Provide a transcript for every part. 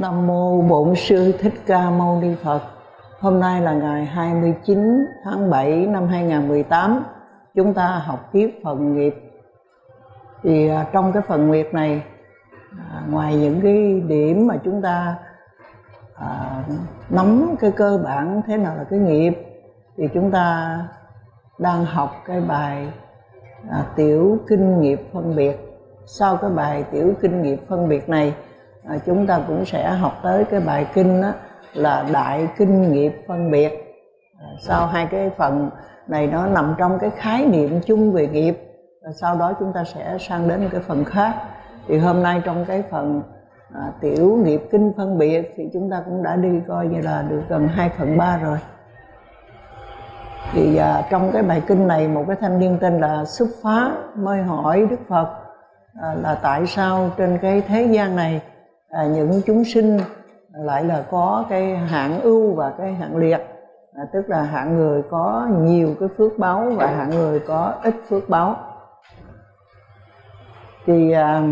Nam mô Bổn sư Thích Ca Mâu Ni Phật. Hôm nay là ngày 29 tháng 7 năm 2018. Chúng ta học tiếp phần nghiệp. Thì à, trong cái phần nghiệp này à, ngoài những cái điểm mà chúng ta à, nắm cái cơ bản thế nào là cái nghiệp thì chúng ta đang học cái bài à, tiểu kinh nghiệp phân biệt. Sau cái bài tiểu kinh nghiệp phân biệt này à, chúng ta cũng sẽ học tới cái bài kinh đó là đại kinh nghiệp phân biệt. À, sau hai cái phần này nó nằm trong cái khái niệm chung về nghiệp và sau đó chúng ta sẽ sang đến cái phần khác. Thì hôm nay trong cái phần à, tiểu nghiệp kinh phân biệt thì chúng ta cũng đã đi coi như là được gần 2 phần 3 rồi. Thì à, trong cái bài kinh này một cái thanh niên tên là xuất phá mới hỏi đức phật à, là tại sao trên cái thế gian này à, những chúng sinh lại là có cái hạng ưu và cái hạng liệt. À, tức là hạng người có nhiều cái phước báo và hạng người có ít phước báo. Thì à,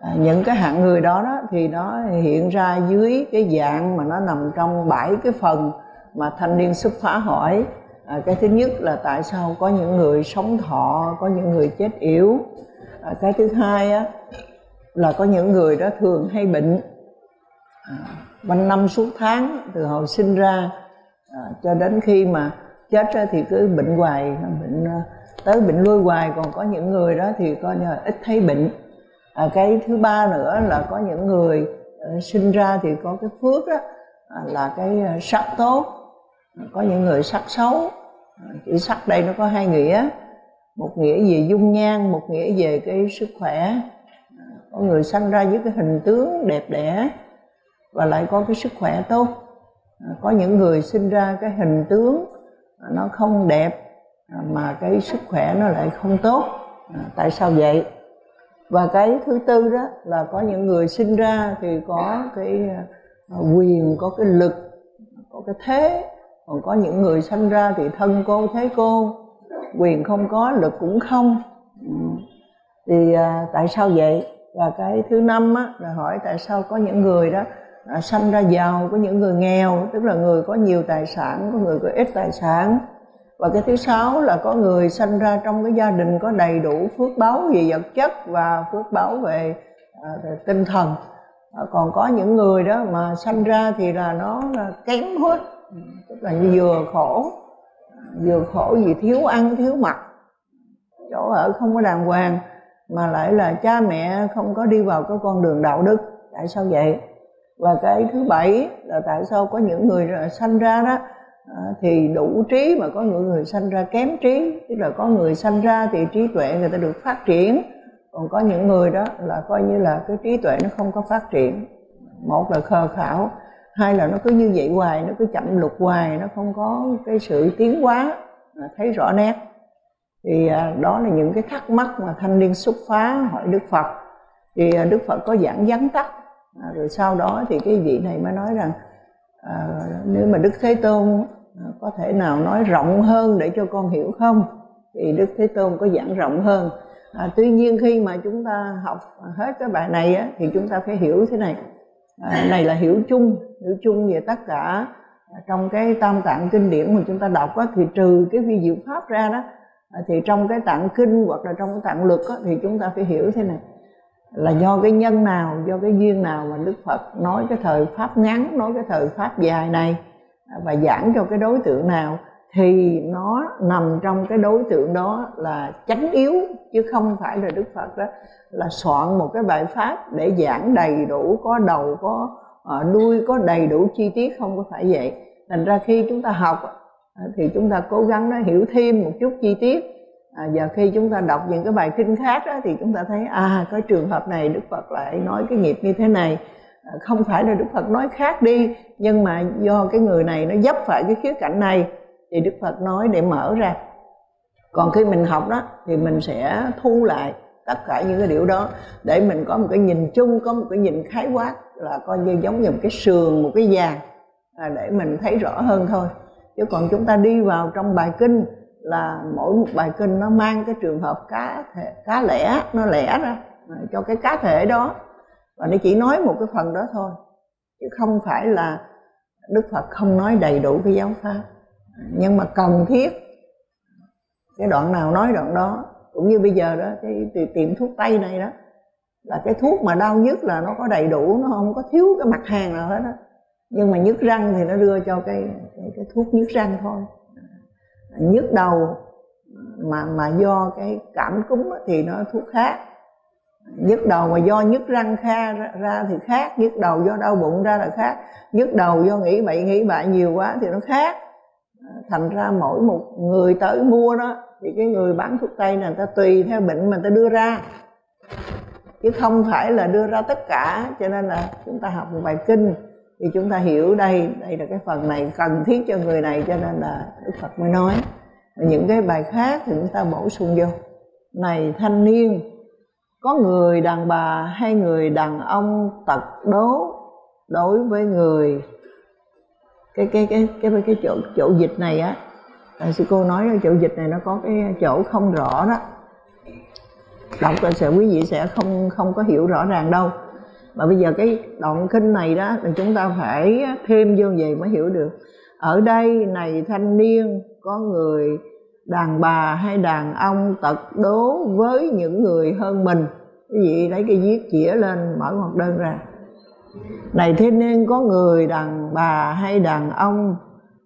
à, những cái hạng người đó đó thì nó hiện ra dưới cái dạng mà nó nằm trong bảy cái phần mà thanh niên xuất phá hỏi. À, cái thứ nhất là tại sao có những người sống thọ có những người chết yếu à, cái thứ hai á là có những người đó thường hay bệnh. À, quanh năm suốt tháng từ hồi sinh ra à, cho đến khi mà chết ra thì cứ bệnh hoài bệnh à, tới bệnh lui hoài. Còn có những người đó thì coi như là ít thấy bệnh. À, cái thứ ba nữa là có những người uh, sinh ra thì có cái phước đó à, là cái à, sắc tốt. À, có những người sắc xấu. À, chữ sắc đây nó có hai nghĩa. Một nghĩa về dung nhan một nghĩa về cái sức khỏe có người sanh ra với cái hình tướng đẹp đẽ và lại có cái sức khỏe tốt. À, có những người sinh ra cái hình tướng à, nó không đẹp à, mà cái sức khỏe nó lại không tốt. À, tại sao vậy? Và cái thứ tư đó là có những người sinh ra thì có cái quyền có cái lực có cái thế. Còn có những người sinh ra thì thân cô thế cô quyền không có lực cũng không. Ừ. Thì à, tại sao vậy? Và cái thứ năm á, là hỏi tại sao có những người đó à, sanh ra giàu có những người nghèo tức là người có nhiều tài sản có người có ít tài sản. Và cái thứ sáu là có người sanh ra trong cái gia đình có đầy đủ phước báo về vật chất và phước báo về, à, về tinh thần. À, còn có những người đó mà sanh ra thì là nó là kém hết tức là vừa khổ vừa khổ vì thiếu ăn thiếu mặc chỗ ở không có đàng hoàng mà lại là cha mẹ không có đi vào cái con đường đạo đức. Tại sao vậy? Và cái thứ bảy là tại sao có những người sanh ra đó à, thì đủ trí mà có những người sanh ra kém trí. Tức là có người sanh ra thì trí tuệ người ta được phát triển. Còn có những người đó là coi như là cái trí tuệ nó không có phát triển. Một là khờ khảo hai là nó cứ như vậy hoài, nó cứ chậm lục hoài, nó không có cái sự tiến hóa à, thấy rõ nét thì à, đó là những cái thắc mắc mà thanh niên xuất phá hỏi đức phật. Thì à, đức phật có giảng vắn tắt. À, rồi sau đó thì cái vị này mới nói rằng à, nếu mà đức thế tôn à, có thể nào nói rộng hơn để cho con hiểu không? Thì đức thế tôn có giảng rộng hơn. À, tuy nhiên khi mà chúng ta học hết cái bài này á, thì chúng ta phải hiểu thế này. À, này là hiểu chung hiểu chung về tất cả. Trong cái tam tạng kinh điển mà chúng ta đọc á, thì trừ cái vi diệu pháp ra đó Ờ, thì trong cái tạng kinh hoặc là trong cái tạng luật á, thì chúng ta phải hiểu thế này. Là do cái nhân nào do cái duyên nào mà đức phật nói cái thời pháp ngắn nói cái thời pháp dài này à, và giảng cho cái đối tượng nào thì nó nằm trong cái đối tượng đó là chánh yếu chứ không phải là đức phật đó là soạn một cái bài pháp để giảng đầy đủ có đầu có à, đuôi có đầy đủ chi tiết không có phải vậy. Thành ra khi chúng ta học thì chúng ta cố gắng nó hiểu thêm một chút chi tiết. À, và khi chúng ta đọc những cái bài kinh khác đó, thì chúng ta thấy à có trường hợp này đức phật lại nói cái nghiệp như thế này. À, không phải là đức phật nói khác đi nhưng mà do cái người này nó dấp phải cái khía cạnh này thì đức phật nói để mở ra. Còn khi mình học đó thì mình sẽ thu lại tất cả những cái điều đó để mình có một cái nhìn chung có một cái nhìn khái quát là coi như giống như một cái sườn một cái vàng à, để mình thấy rõ hơn thôi chứ còn chúng ta đi vào trong bài kinh là mỗi một bài kinh nó mang cái trường hợp cá thể, cá lẻ nó lẻ ra à, cho cái cá thể đó. Và nó chỉ nói một cái phần đó thôi chứ không phải là đức phật không nói đầy đủ cái giáo pháp. Nhưng mà cần thiết cái đoạn nào nói đoạn đó cũng như bây giờ đó cái tiệm thuốc tây này đó là cái thuốc mà đau nhất là nó có đầy đủ nó không có thiếu cái mặt hàng nào hết đó nhưng mà nhức răng thì nó đưa cho cái cái, cái thuốc nhức răng thôi. Nhức đầu mà mà do cái cảm cúm thì nó thuốc khác. Nhức đầu mà do nhức răng kha ra, ra thì khác nhức đầu do đau bụng ra là khác. Nhức đầu do nghĩ bậy nghĩ bậy nhiều quá thì nó khác. Thành ra mỗi một người tới mua đó thì cái người bán thuốc tây này người ta tùy theo bệnh mà người ta đưa ra. Chứ không phải là đưa ra tất cả cho nên là chúng ta học một bài kinh thì chúng ta hiểu đây đây là cái phần này cần thiết cho người này cho nên là đức phật mới nói. Những cái bài khác thì chúng ta bổ sung vô. Này thanh niên có người đàn bà hay người đàn ông tật đố đối với người? Cái cái cái cái cái, cái chỗ chỗ dịch này á à, sư cô nói chỗ dịch này nó có cái chỗ không rõ đó. Đọc là sẽ quý vị sẽ không không có hiểu rõ ràng đâu mà bây giờ cái đoạn kinh này đó là chúng ta phải thêm vô vậy mới hiểu được. Ở đây này thanh niên, có người đàn bà hay đàn ông tật đố với những người hơn mình. Quý vị lấy cái viết chĩa lên mở một đơn ra. Này thế nên có người đàn bà hay đàn ông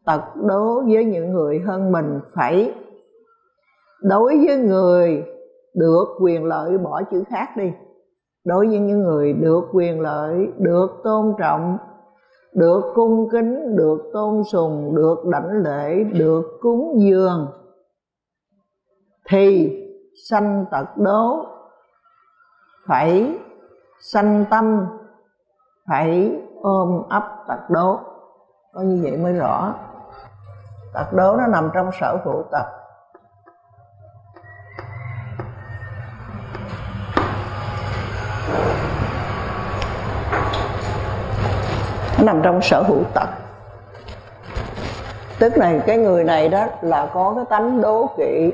tật đố với những người hơn mình phải đối với người được quyền lợi bỏ chữ khác đi đối với những người được quyền lợi, được tôn trọng, được cung kính, được tôn sùng, được đảnh lễ, được cúng dường, thì sanh tật đố, phải sanh tâm, phải ôm ấp tật đố. Có như vậy mới rõ. Tật đố nó nằm trong sở hữu tật. Nằm trong sở hữu tật tức là cái người này đó là có cái tánh đố kỵ.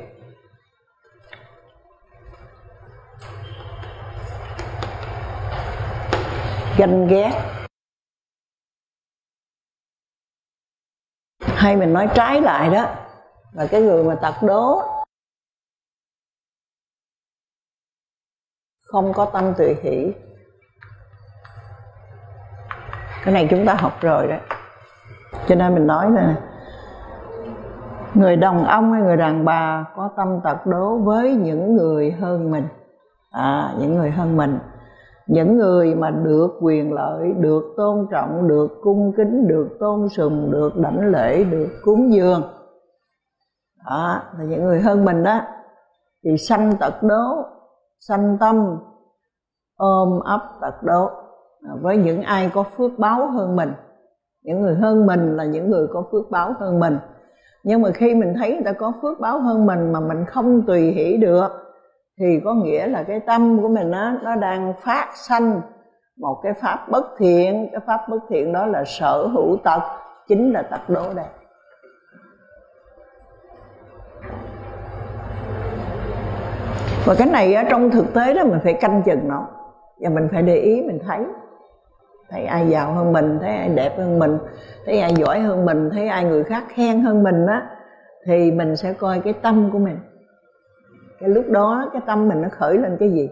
Ganh ghét. Hay mình nói trái lại đó, là cái người mà tật đố không có tâm tùy hỷ cái này chúng ta học rồi đấy. Cho nên mình nói là người đàn ông hay người đàn bà có tâm tật đố với những người hơn mình. À những người hơn mình. Những người mà được quyền lợi, được tôn trọng, được cung kính, được tôn sùng, được đảnh lễ, được cúng dường. Đó, là những người hơn mình đó. Thì sanh tật đố, sanh tâm, ôm ấp tật đố. À, với những ai có phước báo hơn mình. Những người hơn mình là những người có phước báo hơn mình. Nhưng mà khi mình thấy người ta có phước báo hơn mình mà mình không tùy hỷ được, thì có nghĩa là cái tâm của mình nó nó đang phát sanh một cái pháp bất thiện. Cái pháp bất thiện đó là sở hữu tật, chính là tật đố đây và cái này ở trong thực tế đó mình phải canh chừng nó và mình phải để ý, mình thấy thấy ai giàu hơn mình thấy ai đẹp hơn mình thấy ai giỏi hơn mình thấy ai người khác khen hơn mình á thì mình sẽ coi cái tâm của mình. Cái lúc đó cái tâm mình nó khởi lên cái gì?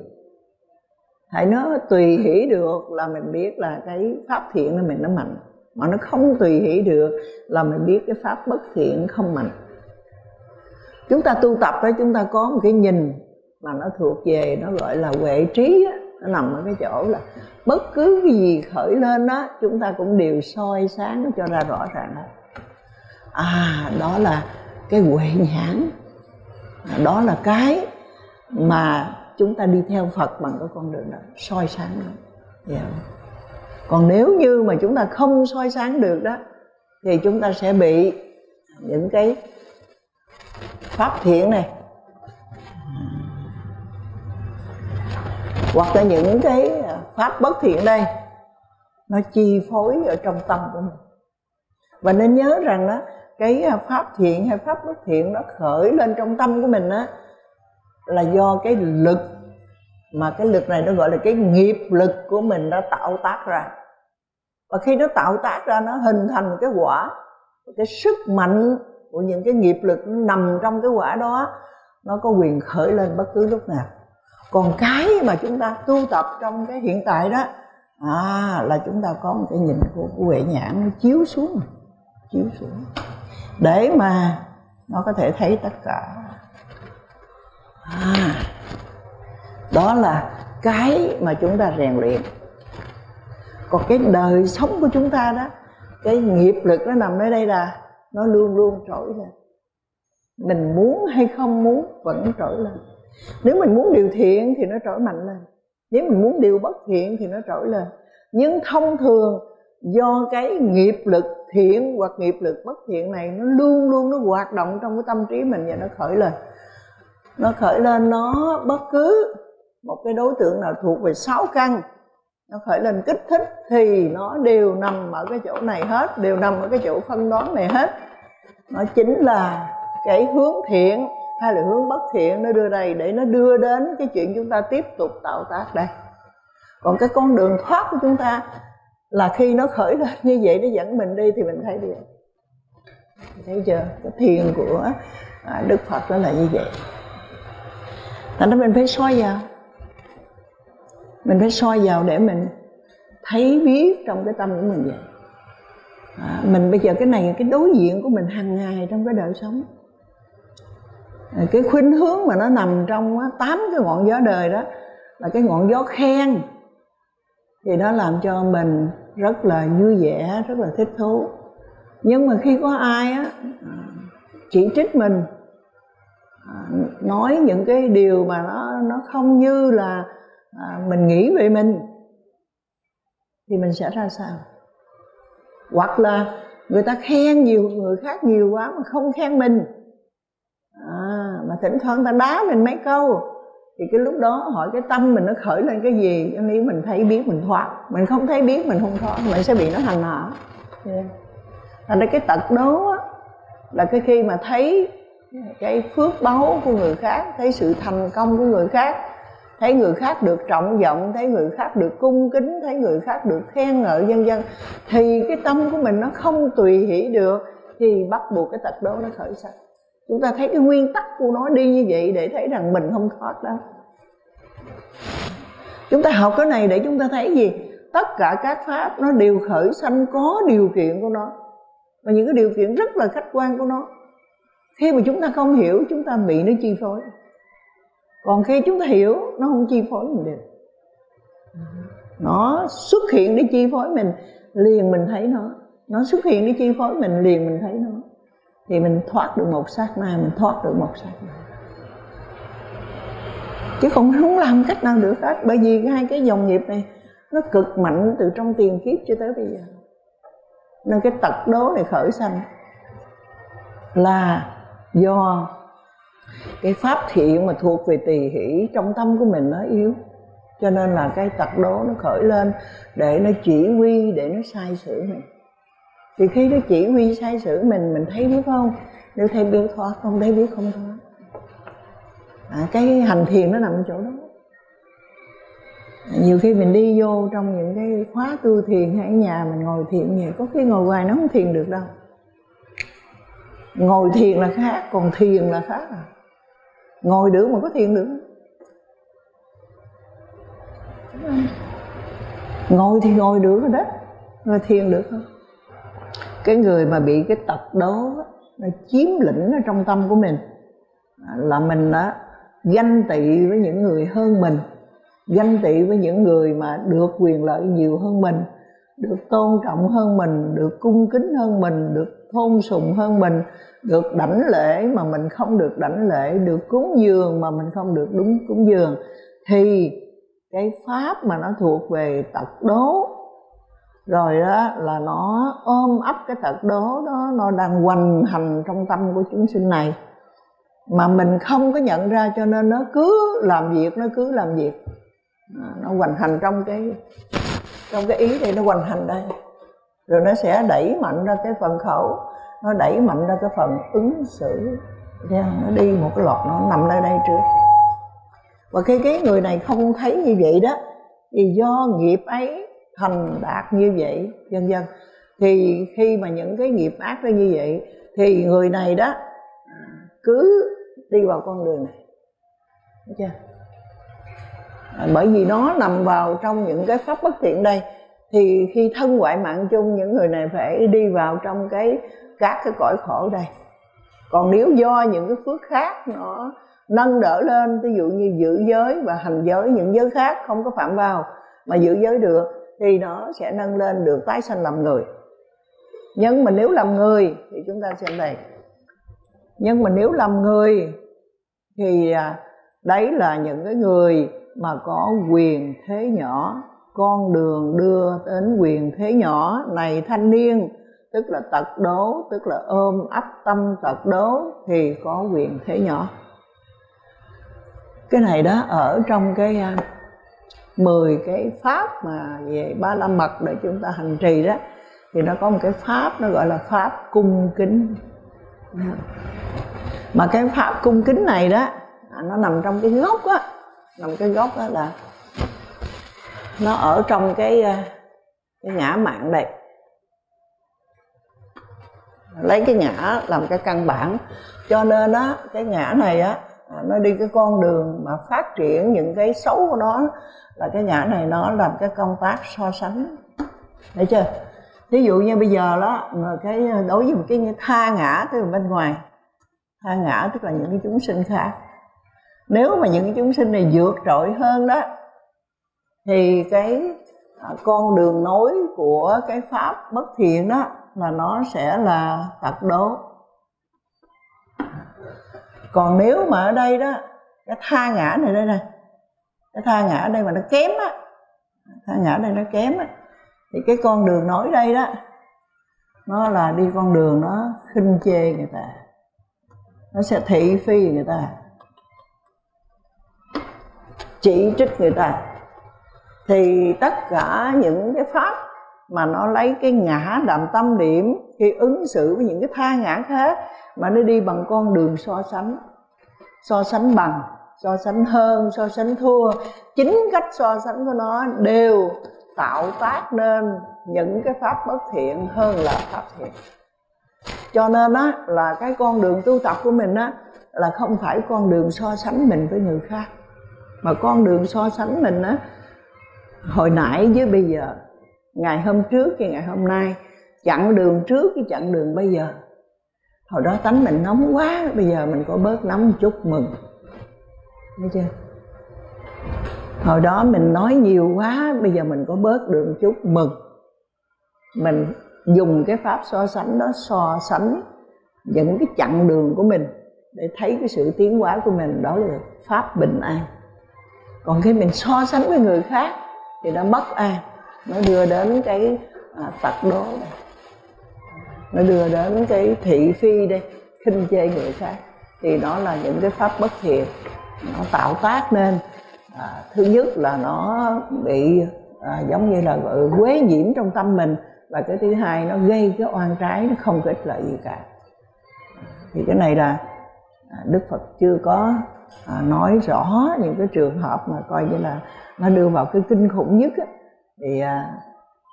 Hãy nó tùy hỷ được là mình biết là cái pháp thiện của mình nó mạnh mà nó không tùy hỷ được là mình biết cái pháp bất thiện không mạnh. Chúng ta tu tập đó chúng ta có một cái nhìn mà nó thuộc về nó gọi là huệ trí á, nó nằm ở cái chỗ là bất cứ cái gì khởi lên đó, chúng ta cũng đều soi sáng cho ra rõ ràng hết. À đó là cái huệ nhãn. À, đó là cái mà chúng ta đi theo Phật bằng cái con đường đó, soi sáng đó yeah. Dạ. Còn nếu như mà chúng ta không soi sáng được đó, thì chúng ta sẽ bị những cái pháp thiện này hoặc là những cái à, pháp bất thiện đây, nó chi phối ở trong tâm của mình. Và nên nhớ rằng đó cái à, pháp thiện hay pháp bất thiện nó khởi lên trong tâm của mình á, là do cái lực mà cái lực này nó gọi là cái nghiệp lực của mình đã tạo tác ra. Và khi nó tạo tác ra, nó hình thành một cái quả, cái sức mạnh của những cái nghiệp lực nằm trong cái quả đó, nó có quyền khởi lên bất cứ lúc nào còn cái mà chúng ta tu tập trong cái hiện tại đó à là chúng ta có một cái nhìn của, của huệ nhãn nó chiếu xuống chiếu xuống. Để mà nó có thể thấy tất cả. À, đó là cái mà chúng ta rèn luyện. Còn cái đời sống của chúng ta đó cái nghiệp lực nó nằm ở đây là nó luôn luôn trỗi lên. Mình muốn hay không muốn vẫn trỗi lên nếu mình muốn điều thiện thì nó trỗi mạnh lên. Nếu mình muốn điều bất thiện thì nó trỗi lên. Nhưng thông thường, do cái nghiệp lực thiện hoặc nghiệp lực bất thiện này nó luôn luôn nó hoạt động trong cái tâm trí mình và nó khởi lên. Nó khởi lên, nó bất cứ một cái đối tượng nào thuộc về sáu căn, nó khởi lên kích thích thì nó đều nằm ở cái chỗ này hết, đều nằm ở cái chỗ phân đoán này hết. Nó chính là cái hướng thiện hay là hướng bất thiện nó đưa đây để nó đưa đến cái chuyện chúng ta tiếp tục tạo tác đây. Còn cái con đường thoát của chúng ta là khi nó khởi lên như vậy nó dẫn mình đi thì mình thấy được thấy chưa? Cái thiền của à, đức phật đó là như vậy. Thành ra mình phải soi vào. Mình phải soi vào để mình thấy biết trong cái tâm của mình vậy. À, mình bây giờ cái này cái đối diện của mình hàng ngày trong cái đời sống. Ờ, cái khuynh hướng mà nó nằm trong tám cái ngọn gió đời đó là cái ngọn gió khen. Thì nó làm cho mình rất là vui vẻ, rất là thích thú. Nhưng mà khi có ai á ờ, chỉ trích mình ờ, nói những cái điều mà nó nó không như là mình nghĩ về mình, thì mình sẽ ra sao? Hoặc là người ta khen nhiều, người khác nhiều quá mà không khen mình à, mà thỉnh thoảng ta đá mình mấy câu. Thì cái lúc đó hỏi cái tâm mình nó khởi lên cái gì? Nếu mình thấy biết mình thoát. Mình không thấy biết mình không thoát mình sẽ bị nó hành hạ. Yeah. thành ra cái tật đó là cái khi mà thấy cái phước báu của người khác thấy sự thành công của người khác thấy người khác được trọng vọng thấy người khác được cung kính thấy người khác được khen ngợi vân vân thì cái tâm của mình nó không tùy hỷ được thì bắt buộc cái tật đó nó khởi sanh chúng ta thấy cái nguyên tắc của nó đi như vậy để thấy rằng mình không thoát đó. Chúng ta học cái này để chúng ta thấy gì? Tất cả các pháp nó đều khởi sanh có điều kiện của nó. Và những cái điều kiện rất là khách quan của nó. Khi mà chúng ta không hiểu, chúng ta bị nó chi phối. Còn khi chúng ta hiểu, nó không chi phối mình được. Nó xuất hiện để chi phối mình, liền mình thấy nó. Nó xuất hiện để chi phối mình, liền mình thấy nó thì mình thoát được một sát na, mình thoát được một sát na. Chứ không không làm cách nào được hết. Bởi vì hai cái dòng nghiệp này, nó cực mạnh từ trong tiền kiếp cho tới bây giờ. Nên cái tật đố này khởi sanh là do cái pháp thiện mà thuộc về tỳ hỷ trong tâm của mình nó yếu. Cho nên là cái tật đố nó khởi lên để nó chỉ huy, để nó sai sử mình thì khi nó chỉ huy sai sử mình mình thấy biết không? Nếu thấy biết thoát không thấy biết không thoát. À, cái hành thiền nó nằm ở chỗ đó. À, nhiều khi mình đi vô trong những cái khóa tu thiền hay ở nhà mình ngồi thiền vậy có khi ngồi hoài nó không thiền được đâu. Ngồi thiền là khác còn thiền là khác à. Ngồi được mà có thiền được. Ngồi thì ngồi được rồi đó rồi thiền được không cái người mà bị cái tật đó nó chiếm lĩnh ở trong tâm của mình. À, là mình đã ganh tị với những người hơn mình, ganh tị với những người mà được quyền lợi nhiều hơn mình, được tôn trọng hơn mình, được cung kính hơn mình, được thôn sùng hơn mình, được đảnh lễ mà mình không được đảnh lễ, được cúng dường mà mình không được đúng cúng dường. Thì cái pháp mà nó thuộc về tật đố rồi đó là nó ôm ấp cái tật đố đó, nó đang hoành hành trong tâm của chúng sinh này. Mà mình không có nhận ra cho nên nó cứ làm việc, nó cứ làm việc. À, nó hoành hành trong cái trong cái ý đây nó hoành hành đây. Rồi nó sẽ đẩy mạnh ra cái phần khẩu, nó đẩy mạnh ra cái phần ứng xử. Nó đi một cái lọt nó nằm ở đây trước. Và khi cái người này không thấy như vậy đó, thì do nghiệp ấy thành đạt như vậy vân vân. Thì khi mà những cái nghiệp ác nó như vậy thì người này đó cứ đi vào con đường này. Thấy chưa? À, bởi vì nó nằm vào trong những cái pháp bất thiện đây. Thì khi thân ngoại mạng chung những người này phải đi vào trong cái các cái cõi khổ đây. Còn nếu do những cái phước khác nó nâng đỡ lên ví dụ như giữ giới và hành giới những giới khác không có phạm vào mà giữ giới được thì nó sẽ nâng lên được tái sanh làm người. Nhưng mà nếu làm người thì chúng ta xem đây nhưng mà nếu làm người thì à, đấy là những cái người mà có quyền thế nhỏ, con đường đưa đến quyền thế nhỏ này thanh niên, tức là tật đố, tức là ôm ấp tâm tật đố thì có quyền thế nhỏ. Cái này đó ở trong cái à, 10 cái pháp mà về ba la mật để chúng ta hành trì đó, thì nó có một cái pháp nó gọi là pháp cung kính. Mà cái pháp cung kính này đó à, nó nằm trong cái gốc á, nằm cái gốc đó là nó ở trong cái à, cái ngã mạng đây lấy cái ngã làm cái căn bản, cho nên đó cái ngã này á À, nó đi cái con đường mà phát triển những cái xấu của nó, là cái ngã này nó làm cái công tác so sánh. Thấy chưa? Ví dụ như bây giờ đó, mà cái à, đối với một cái tha ngã tức là bên ngoài, tha ngã tức là những cái chúng sinh khác. Nếu mà những cái chúng sinh này vượt trội hơn đó, thì cái à, con đường nối của cái pháp bất thiện đó là nó sẽ là tật đố còn nếu mà ở đây đó cái tha ngã này đây này cái tha ngã ở đây mà nó kém á, tha ngã đây nó kém á, thì cái con đường nối đây đó, nó là đi con đường nó khinh chê người ta, nó sẽ thị phi người ta, chỉ trích người ta. Thì tất cả những cái pháp mà nó lấy cái ngã làm tâm điểm khi ứng xử với những cái tha ngã khác mà nó đi bằng con đường so sánh. So sánh bằng, so sánh hơn, so sánh thua. Chính cách so sánh của nó đều tạo tác nên những cái pháp bất thiện hơn là pháp thiện. Cho nên á, là cái con đường tu tập của mình á, là không phải con đường so sánh mình với người khác. Mà con đường so sánh mình á, hồi nãy với bây giờ, ngày hôm trước với ngày hôm nay, chặng đường trước với chặng đường bây giờ hồi đó tánh mình nóng quá bây giờ mình có bớt nóng một chút mừng. Thấy chưa? Hồi đó mình nói nhiều quá bây giờ mình có bớt được một chút mừng. Mình dùng cái pháp so sánh đó so sánh những cái chặng đường của mình để thấy cái sự tiến hóa của mình đó là pháp bình an. Còn khi mình so sánh với người khác thì nó bất an nó đưa đến cái à, phật đố này nó đưa đến cái thị phi đây khinh chê người khác. Thì đó là những cái pháp bất thiện. Nó tạo tác nên. À, thứ nhất là nó bị à, giống như là gọi quế nhiễm trong tâm mình. Và cái thứ hai nó gây cái oan trái nó không có ích lợi gì cả. Thì cái này là à, đức phật chưa có à, nói rõ những cái trường hợp mà coi như là nó đưa vào cái kinh khủng nhất á, thì à,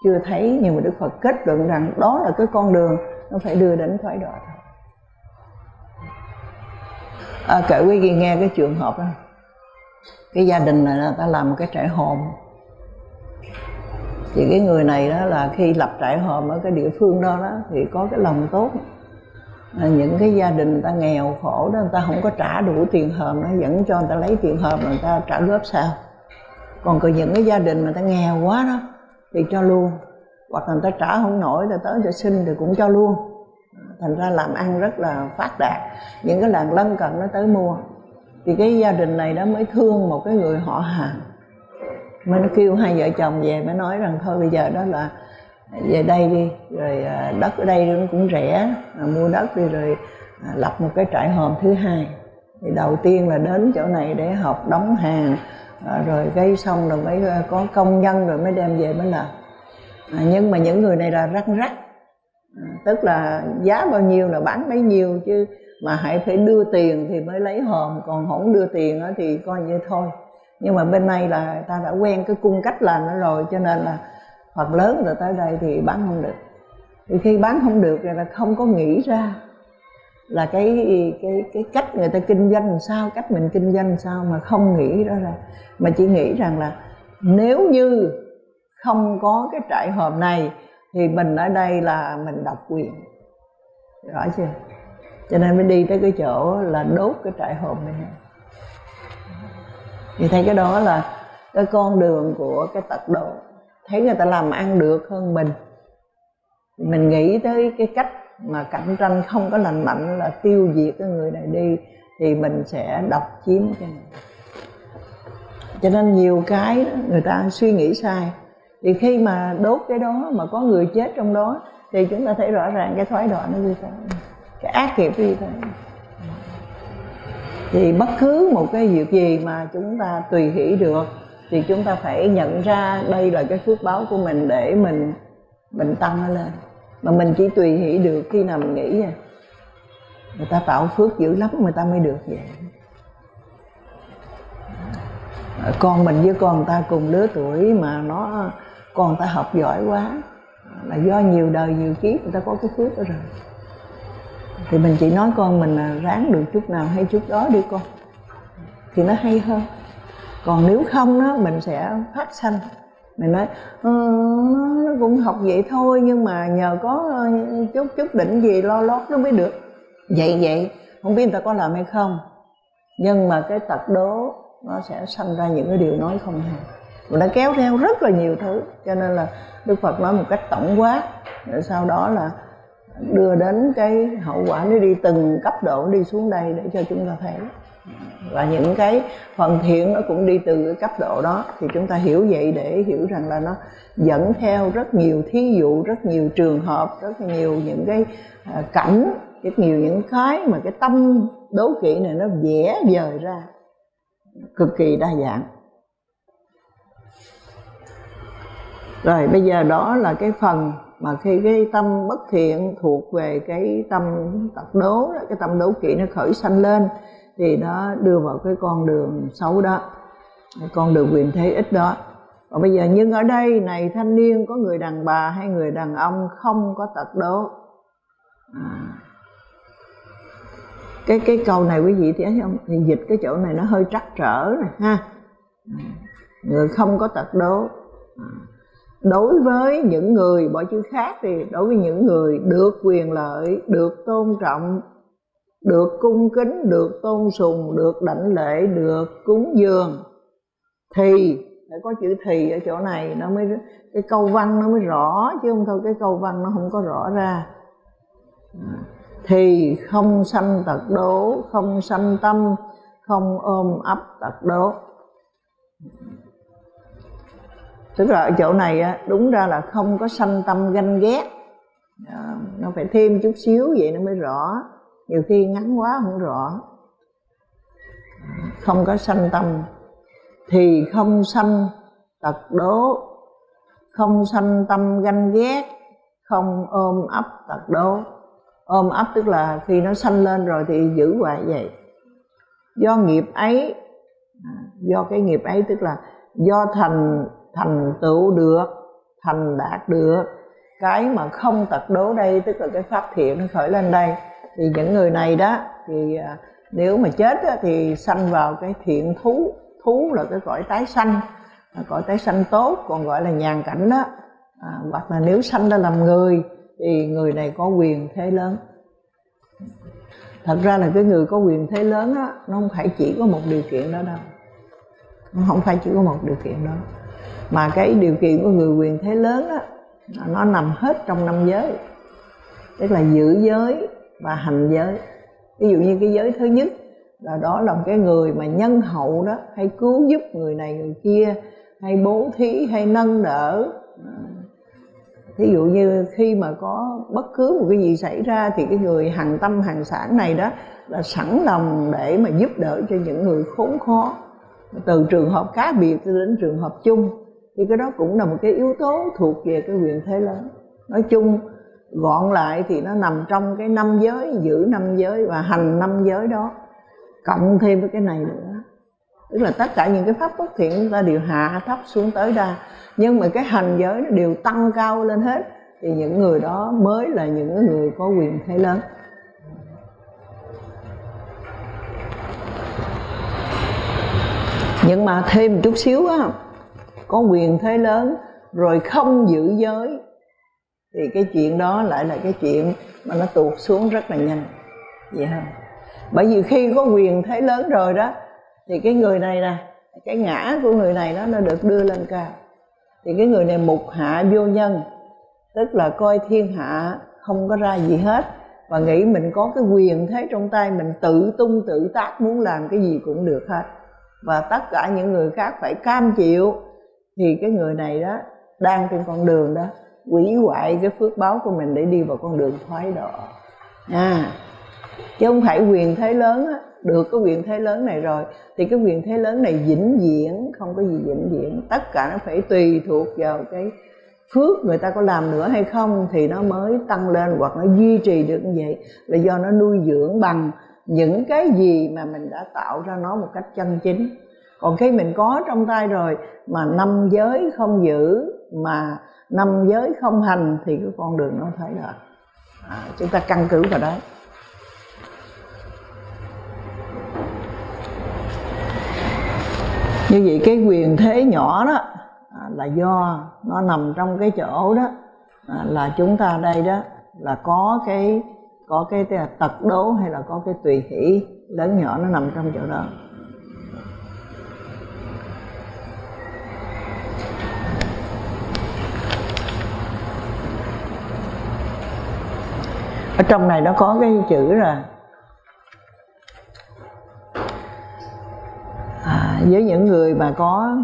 chưa thấy nhưng mà đức phật kết luận rằng đó là cái con đường nó phải đưa đến thoái đọa thôi à, kể quý vị nghe cái trường hợp đó. Cái gia đình này là ta làm một cái trại hòm. Thì cái người này đó là khi lập trại hòm ở cái địa phương đó đó thì có cái lòng tốt. À, những cái gia đình người ta nghèo khổ đó người ta không có trả đủ tiền hòm nó vẫn cho người ta lấy tiền hòm người ta trả góp sao. Còn có những cái gia đình mà ta nghèo quá đó thì cho luôn. Hoặc là người ta trả không nổi thì tới cho xin thì cũng cho luôn. Thành ra làm ăn rất là phát đạt. Những cái làng lân cận nó tới mua. Thì cái gia đình này đó mới thương một cái người họ hàng. Mới nó kêu hai vợ chồng về mới nói rằng thôi bây giờ đó là về đây đi, rồi à, đất ở đây nó cũng rẻ à, mua đất đi rồi à, lập một cái trại hòm thứ hai. Thì đầu tiên là đến chỗ này để học đóng hàng à, rồi gây xong rồi mới ờ, có công nhân rồi mới đem về mới làm ờ, nhưng mà những người này là răng rắc. Tức là giá bao nhiêu là bán bấy nhiêu chứ mà hãy phải đưa tiền thì mới lấy hòm còn không đưa tiền thì coi như thôi. Nhưng mà bên này là ta đã quen cái cung cách làm nó rồi cho nên là phần lớn rồi tới đây thì bán không được. Thì khi bán không được thì là không có nghĩ ra là cái cái cái cách người ta kinh doanh làm sao, cách mình kinh doanh làm sao mà không nghĩ đó ra mà chỉ nghĩ rằng là nếu như không có cái trại hòm này thì mình ở đây là mình độc quyền. Rõ chưa? Cho nên mới đi tới cái chỗ là đốt cái trại hòm này thì thấy cái đó là cái con đường của cái tật độ. Thấy người ta làm ăn được hơn mình. Mình nghĩ tới cái cách mà cạnh tranh không có lành mạnh là tiêu diệt cái người này đi, thì mình sẽ độc chiếm cái này. Cho nên nhiều cái người ta suy nghĩ sai. Thì khi mà đốt cái đó, mà có người chết trong đó, thì chúng ta thấy rõ ràng cái thoái đoạn nó như thế. Cái ác nghiệp như thế. Thì bất cứ một cái việc gì mà chúng ta tùy hỷ được, thì chúng ta phải nhận ra đây là cái phước báo của mình để mình mình tăng nó lên mà mình chỉ tùy hỷ được khi nào mình nghĩ vậy người ta tạo phước dữ lắm, người ta mới được vậy. À, con mình với con người ta cùng lứa tuổi mà nó, con người ta học giỏi quá. Là do nhiều đời, nhiều kiếp người ta có cái phước đó rồi. Thì mình chỉ nói con mình là ráng được chút nào hay chút đó đi con. Thì nó hay hơn. Còn nếu không đó, mình sẽ phát sanh mình nói ờ, nó cũng học vậy thôi, nhưng mà nhờ có ờ, chút chút định gì lo lót nó mới được. Vậy vậy, không biết người ta có làm hay không, nhưng mà cái tật đố nó sẽ sanh ra những cái điều nói không hay. Và nó kéo theo rất là nhiều thứ, cho nên là đức phật nói một cách tổng quát, rồi sau đó là đưa đến cái hậu quả nó đi từng cấp độ đi xuống đây để cho chúng ta thấy và những cái phần thiện nó cũng đi từ cái cấp độ đó. Thì chúng ta hiểu vậy để hiểu rằng là nó dẫn theo rất nhiều thí dụ, rất nhiều trường hợp, rất nhiều những cái à, cảnh, rất nhiều những cái mà cái tâm đố kỵ này nó vẽ dời ra. Cực kỳ đa dạng. Rồi, bây giờ đó là cái phần mà khi cái tâm bất thiện thuộc về cái tâm tật đố cái tâm đố kỵ nó khởi sanh lên thì nó đưa vào cái con đường xấu đó, con đường quyền thế ít đó và bây giờ nhưng ở đây này, thanh niên có người đàn bà hay người đàn ông không có tật đố à. cái cái câu này quý vị thấy không thì dịch cái chỗ này nó hơi trắc trở này ha à, người không có tật đố à. đối với những người, bỏ chữ khác thì đối với những người được quyền lợi, được tôn trọng được cung kính được tôn sùng được đảnh lễ được cúng dường. Thì phải có chữ thì ở chỗ này nó mới cái câu văn nó mới rõ chứ không thôi cái câu văn nó không có rõ ra. Thì không sanh tật đố không sanh tâm không ôm ấp tật đố. Tức là ở chỗ này á, đúng ra là không có sanh tâm ganh ghét. Nó phải thêm chút xíu vậy nó mới rõ nhiều khi ngắn quá không rõ. Không có sanh tâm thì không sanh tật đố, không sanh tâm ganh ghét, không ôm ấp tật đố. Ôm ấp tức là khi nó sanh lên rồi thì giữ hoài vậy. Do nghiệp ấy, do cái nghiệp ấy tức là do thành thành tựu được, thành đạt được. Cái mà không tật đố đây tức là cái pháp thiện nó khởi lên đây thì những người này đó thì à, nếu mà chết đó, thì sanh vào cái thiện thú thú là cái cõi tái sanh à, cõi tái sanh tốt còn gọi là nhàn cảnh đó. À, hoặc là nếu sanh ra làm người thì người này có quyền thế lớn. Thật ra là cái người có quyền thế lớn á nó không phải chỉ có một điều kiện đó đâu. Nó không phải chỉ có một điều kiện đó. Mà cái điều kiện của người quyền thế lớn á nó nằm hết trong năm giới. Tức là giữ giới và hành giới. Ví dụ như cái giới thứ nhất là đó là một cái người mà nhân hậu đó, hay cứu giúp người này người kia, hay bố thí, hay nâng đỡ. Thí dụ như khi mà có bất cứ một cái gì xảy ra thì cái người hàng tâm hàng sản này đó là sẵn lòng để mà giúp đỡ cho những người khốn khó. Từ trường hợp cá biệt đến trường hợp chung, thì cái đó cũng là một cái yếu tố thuộc về cái quyền thế lớn. Nói chung gọn lại thì nó nằm trong cái năm giới, giữ năm giới và hành năm giới đó. Cộng thêm với cái này nữa. Tức là tất cả những cái pháp bất thiện chúng ta đều hạ thấp xuống tới đa nhưng mà cái hành giới nó đều tăng cao lên hết, thì những người đó mới là những người có quyền thế lớn. Nhưng mà thêm một chút xíu á, có quyền thế lớn, rồi không giữ giới thì cái chuyện đó lại là cái chuyện mà nó tuột xuống rất là nhanh. Vậy không bởi vì khi có quyền thế lớn rồi đó, thì cái người này nè, cái ngã của người này đó nó được đưa lên cao. Thì cái người này mục hạ vô nhân, tức là coi thiên hạ không có ra gì hết, và nghĩ mình có cái quyền thế trong tay, mình tự tung tự tác muốn làm cái gì cũng được hết. Và tất cả những người khác phải cam chịu, thì cái người này đó đang trên con đường đó quỷ hoại cái phước báo của mình để đi vào con đường thoái độ. À chứ không phải quyền thế lớn á, được cái quyền thế lớn này rồi, thì cái quyền thế lớn này vĩnh viễn, không có gì vĩnh viễn. Tất cả nó phải tùy thuộc vào cái phước người ta có làm nữa hay không thì nó mới tăng lên hoặc nó duy trì được như vậy. Là do nó nuôi dưỡng bằng những cái gì mà mình đã tạo ra nó một cách chân chính. Còn khi mình có trong tay rồi mà năm giới không giữ mà năm giới không hành thì cái con đường nó thấy rồi à, chúng ta căn cứ vào đấy. như vậy cái quyền thế nhỏ đó à, là do nó nằm trong cái chỗ đó. À, là chúng ta đây đó là có cái có cái tật đố hay là có cái tùy hỷ lớn nhỏ nó nằm trong chỗ đó. Ở trong này nó có cái chữ là à, với những người mà có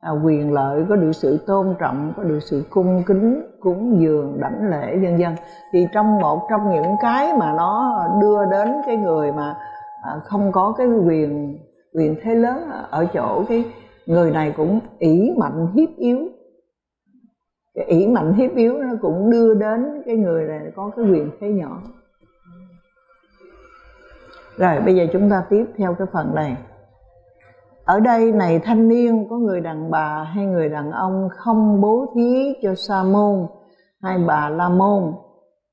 à, quyền lợi có được sự tôn trọng có được sự cung kính cúng dường đảnh lễ vân vân. Thì trong một trong những cái mà nó đưa đến cái người mà à, không có cái quyền quyền thế lớn ở chỗ cái người này cũng ỷ mạnh hiếp yếu cái ỷ mạnh hiếp yếu nó cũng đưa đến cái người này có cái quyền thế nhỏ. Rồi, bây giờ chúng ta tiếp theo cái phần này. Ở đây này, thanh niên, có người đàn bà hay người đàn ông không bố thí cho sa môn hay bà la môn,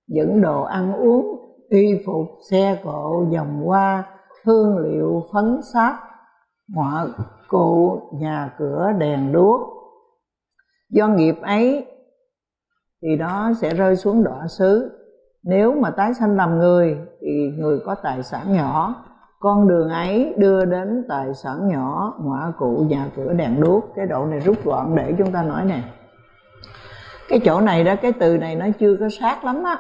dẫn đồ ăn uống, y phục, xe cộ dòng hoa, hương liệu, phấn sắc ngọa cụ, nhà cửa, đèn đuốc do nghiệp ấy thì đó sẽ rơi xuống đọa xứ. Nếu mà tái sanh làm người thì người có tài sản nhỏ. Con đường ấy đưa đến tài sản nhỏ ngõ cụ, nhà cửa, đèn đuốc. Cái độ này rút gọn để chúng ta nói nè. Cái chỗ này đó, cái từ này nó chưa có sát lắm á.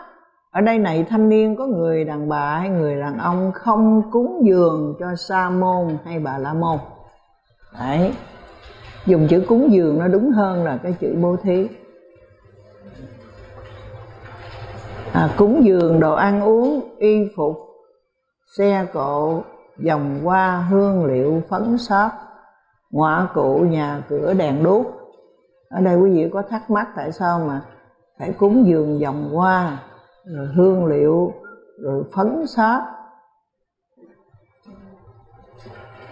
Ở đây này thanh niên có người đàn bà hay người đàn ông không cúng dường cho sa môn hay bà la môn. Đấy dùng chữ cúng dường nó đúng hơn là cái chữ bố thí. À, cúng dường đồ ăn uống y phục xe cộ dòng hoa hương liệu phấn sót ngõ cụ nhà cửa đèn đuốc. Ở đây quý vị có thắc mắc tại sao mà phải cúng dường dòng hoa rồi hương liệu rồi phấn sót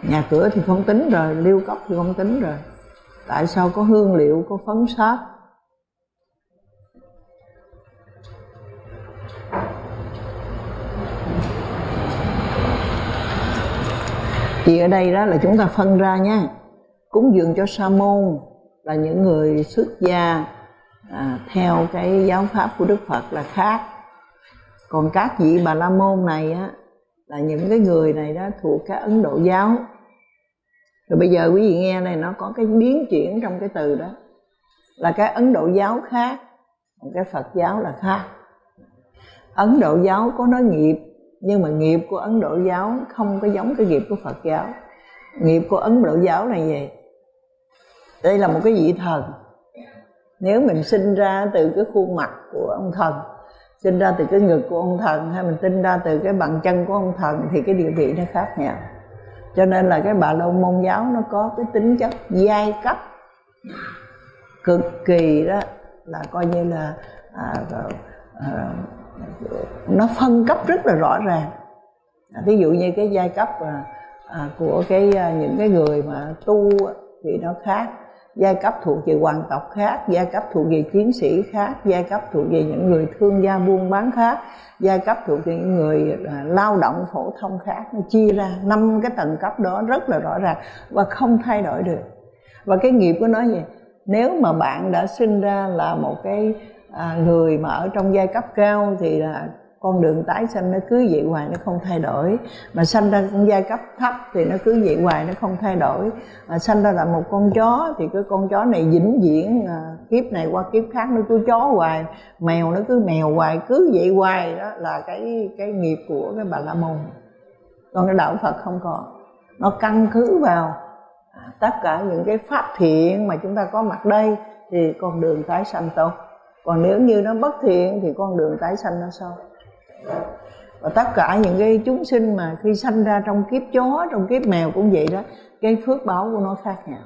nhà cửa thì không tính rồi liêu cốc thì không tính rồi tại sao có hương liệu có phấn sáp? Thì ở đây đó là chúng ta phân ra nha. Cúng dường cho sa môn là những người xuất gia à, theo cái giáo pháp của đức phật là khác. Còn các vị bà la môn này á là những cái người này đó thuộc cái ấn độ giáo rồi bây giờ quý vị nghe này, nó có cái biến chuyển trong cái từ đó. Là cái ấn độ giáo khác, còn cái phật giáo là khác. Ấn độ giáo có nói nghiệp, nhưng mà nghiệp của ấn độ giáo không có giống cái nghiệp của phật giáo. Nghiệp của ấn độ giáo là gì? Đây là một cái vị thần. Nếu mình sinh ra từ cái khuôn mặt của ông thần, sinh ra từ cái ngực của ông thần, hay mình sinh ra từ cái bàn chân của ông thần, thì cái địa vị nó khác nhau cho nên là cái bà lâu môn giáo nó có cái tính chất giai cấp. Cực kỳ đó là coi như là à, à, à nó phân cấp rất là rõ ràng. À, ví dụ như cái giai cấp à, à, của cái à, những cái người mà tu thì nó khác giai cấp thuộc về hoàng tộc khác giai cấp thuộc về chiến sĩ khác giai cấp thuộc về những người thương gia buôn bán khác giai cấp thuộc về những người à, lao động phổ thông khác. Nó chia ra năm cái tầng cấp đó rất là rõ ràng và không thay đổi được. Và cái nghiệp của nó gì? Nếu mà bạn đã sinh ra là một cái à, người mà ở trong giai cấp cao thì là con đường tái sanh nó cứ vậy hoài nó không thay đổi. Mà sanh ra con giai cấp thấp thì nó cứ vậy hoài nó không thay đổi. Mà sanh ra là một con chó thì cái con chó này vĩnh viễn à, kiếp này qua kiếp khác nó cứ chó hoài mèo nó cứ mèo hoài cứ vậy hoài đó là cái cái nghiệp của cái bà la môn. Còn cái đạo phật không có nó căn cứ vào à, tất cả những cái pháp thiện mà chúng ta có mặt đây thì con đường tái sanh tốt. Còn nếu như nó bất thiện thì con đường tái sanh nó sâu và tất cả những cái chúng sinh mà khi sanh ra trong kiếp chó trong kiếp mèo cũng vậy đó cái phước báo của nó khác nhau.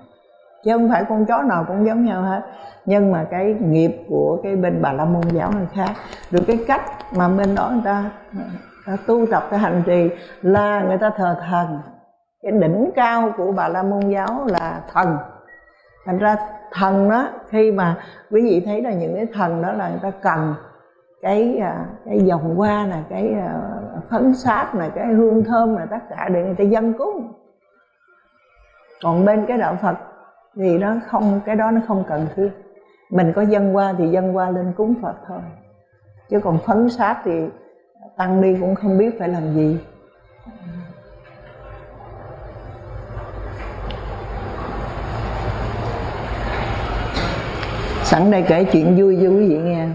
Chứ không phải con chó nào cũng giống nhau hết. Nhưng mà cái nghiệp của cái bên bà la môn giáo nó khác. Được cái cách mà bên đó người ta, người ta tu tập cái hành trì là người ta thờ thần. Cái đỉnh cao của bà la môn giáo là thần. Thành ra thần đó khi mà quý vị thấy là những cái thần đó là người ta cần cái à, cái dòng hoa là cái à, phấn sát là cái hương thơm là tất cả để người ta dân cúng. Còn bên cái đạo phật thì nó không, cái đó nó không cần thiết. Mình có dân qua thì dân qua lên cúng phật thôi. Chứ còn phấn sát thì tăng đi cũng không biết phải làm gì. Sẵn đây kể chuyện vui cho quý vị nghe.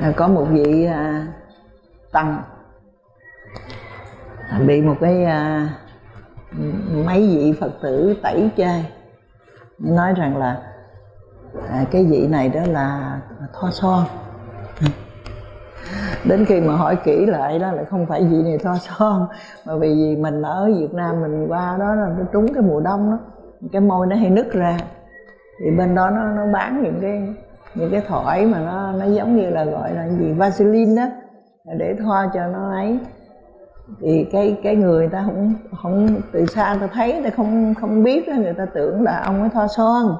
À, có một vị à, tăng. À, bị một cái mấy vị phật tử tẩy chay. Nói rằng là cái vị này đó là thoa son. Đến khi mà hỏi kỹ lại đó lại không phải vị này thoa son, mà vì vì mình ở Việt Nam mình qua đó là nó trúng cái mùa đông đó. Cái môi nó hay nứt ra. Thì bên đó nó nó bán những cái những cái thỏi mà nó nó giống như là gọi là gì vaseline đó để thoa cho nó ấy. Thì cái cái người ta không không từ xa ta thấy ta không không biết đó, người ta tưởng là ông ấy thoa son.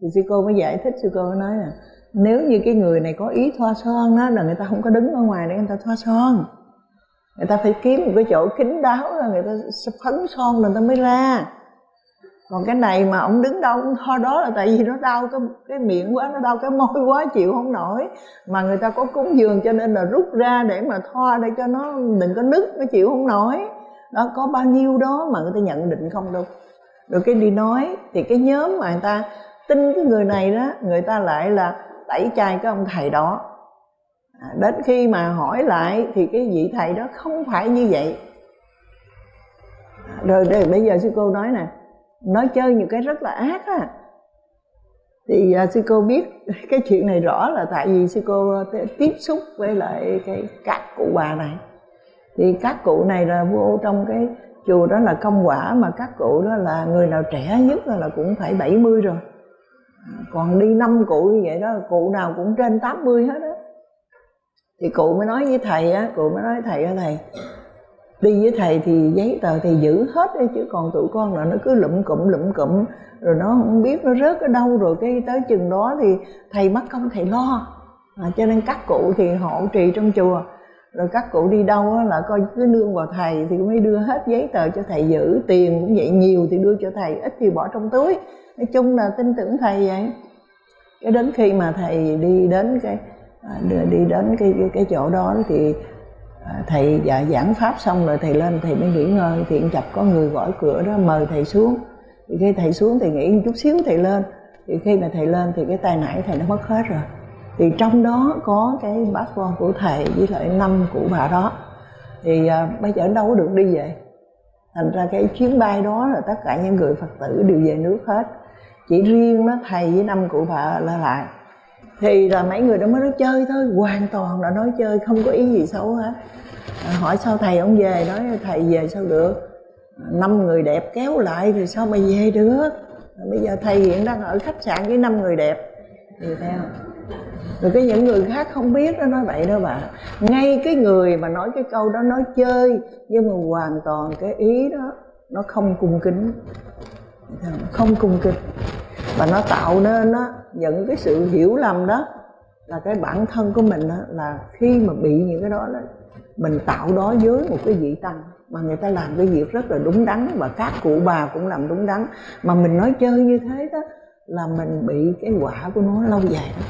Thì sư cô mới giải thích sư cô mới nói là nếu như cái người này có ý thoa son đó là người ta không có đứng ở ngoài để người ta thoa son. Người ta phải kiếm một cái chỗ kín đáo là người ta phấn son rồi người ta mới ra còn cái này mà ông đứng đâu cũng thoa đó là tại vì nó đau cái cái miệng quá nó đau cái môi quá chịu không nổi. Mà người ta có cúng dường cho nên là rút ra để mà thoa để cho nó đừng có nứt nó chịu không nổi. Đó có bao nhiêu đó mà người ta nhận định không đâu rồi cái đi nói thì cái nhóm mà người ta tin cái người này đó người ta lại là tẩy chay cái ông thầy đó. À, đến khi mà hỏi lại thì cái vị thầy đó không phải như vậy. Rồi đây bây giờ sư cô nói nè nói chơi những cái rất là ác á. Thì uh, sư cô biết cái chuyện này rõ là tại vì sư cô tiếp xúc với lại cái các cụ bà này. Thì các cụ này là vô trong cái chùa đó là công quả mà các cụ đó là người nào trẻ nhất là cũng phải 70 rồi. Còn đi năm cụ như vậy đó cụ nào cũng trên 80 hết á. Thì cụ mới nói với thầy á cụ mới nói thầy á thầy đi với thầy thì giấy tờ thì giữ hết đấy chứ còn tụi con là nó cứ lụm cụm lụm cụm rồi nó không biết nó rớt ở đâu. Rồi cái tới chừng đó thì thầy mất công thầy lo. À, cho nên các cụ thì hộ trì trong chùa. Rồi các cụ đi đâu là coi cứ nương vào thầy thì mới đưa hết giấy tờ cho thầy giữ. Tiền cũng vậy nhiều thì đưa cho thầy ít thì bỏ trong túi. Nói chung là tin tưởng thầy vậy. Cái đến khi mà thầy đi đến cái à, đi đến cái cái, cái chỗ đó thì thầy dạ giảng pháp xong rồi thầy lên thầy mới nghỉ ngơi thì chập có người gõ cửa đó mời thầy xuống. Thì khi thầy xuống thì nghỉ một chút xíu thầy lên. Thì khi mà thầy lên thì cái tay nãy thầy nó mất hết rồi. Thì trong đó có cái bát con của thầy với lại năm của bà đó. Thì à, bây giờ đâu có được đi về. Thành ra cái chuyến bay đó là tất cả những người phật tử đều về nước hết. Chỉ riêng nó thầy với năm cụ bà là lại thì là mấy người đó mới nói chơi thôi hoàn toàn là nói chơi không có ý gì xấu hết. À, hỏi sao thầy ông về nói thầy về sao được? À, năm người đẹp kéo lại thì sao mà về được? À, bây giờ thầy hiện đang ở khách sạn với năm người đẹp. Thì theo rồi cái những người khác không biết nó nói vậy đó bà. ngay cái người mà nói cái câu đó nói chơi nhưng mà hoàn toàn cái ý đó nó không cung kính. Không cung kính và nó tạo nên đó những cái sự hiểu lầm đó là cái bản thân của mình đó, là khi mà bị những cái đó đó mình tạo đó với một cái vị tăng mà người ta làm cái việc rất là đúng đắn và các cụ bà cũng làm đúng đắn. Mà mình nói chơi như thế đó là mình bị cái quả của nó lâu dài đó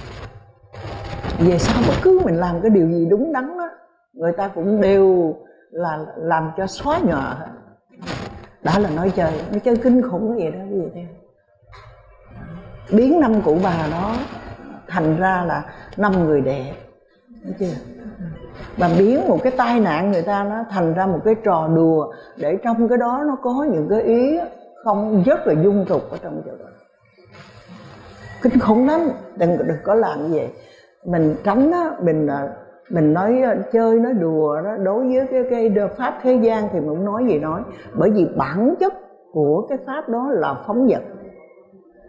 về sau bất cứ mình làm cái điều gì đúng đắn đó người ta cũng đều là làm cho xóa nhòa đã đó là nói chơi. Nói chơi kinh khủng cái gì đó cái gì theo biến năm cụ bà đó thành ra là năm người đẹp thấy chưa? Và biến một cái tai nạn người ta nó thành ra một cái trò đùa để trong cái đó nó có những cái ý không, rất là dung tục ở trong chỗ đó kinh khủng lắm. Đừng đừng có làm gì mình tránh đó mình à, mình nói à, chơi, nói đùa đó đối với cái cái pháp thế gian thì mình không nói gì nói. Bởi vì bản chất của cái pháp đó là phóng vật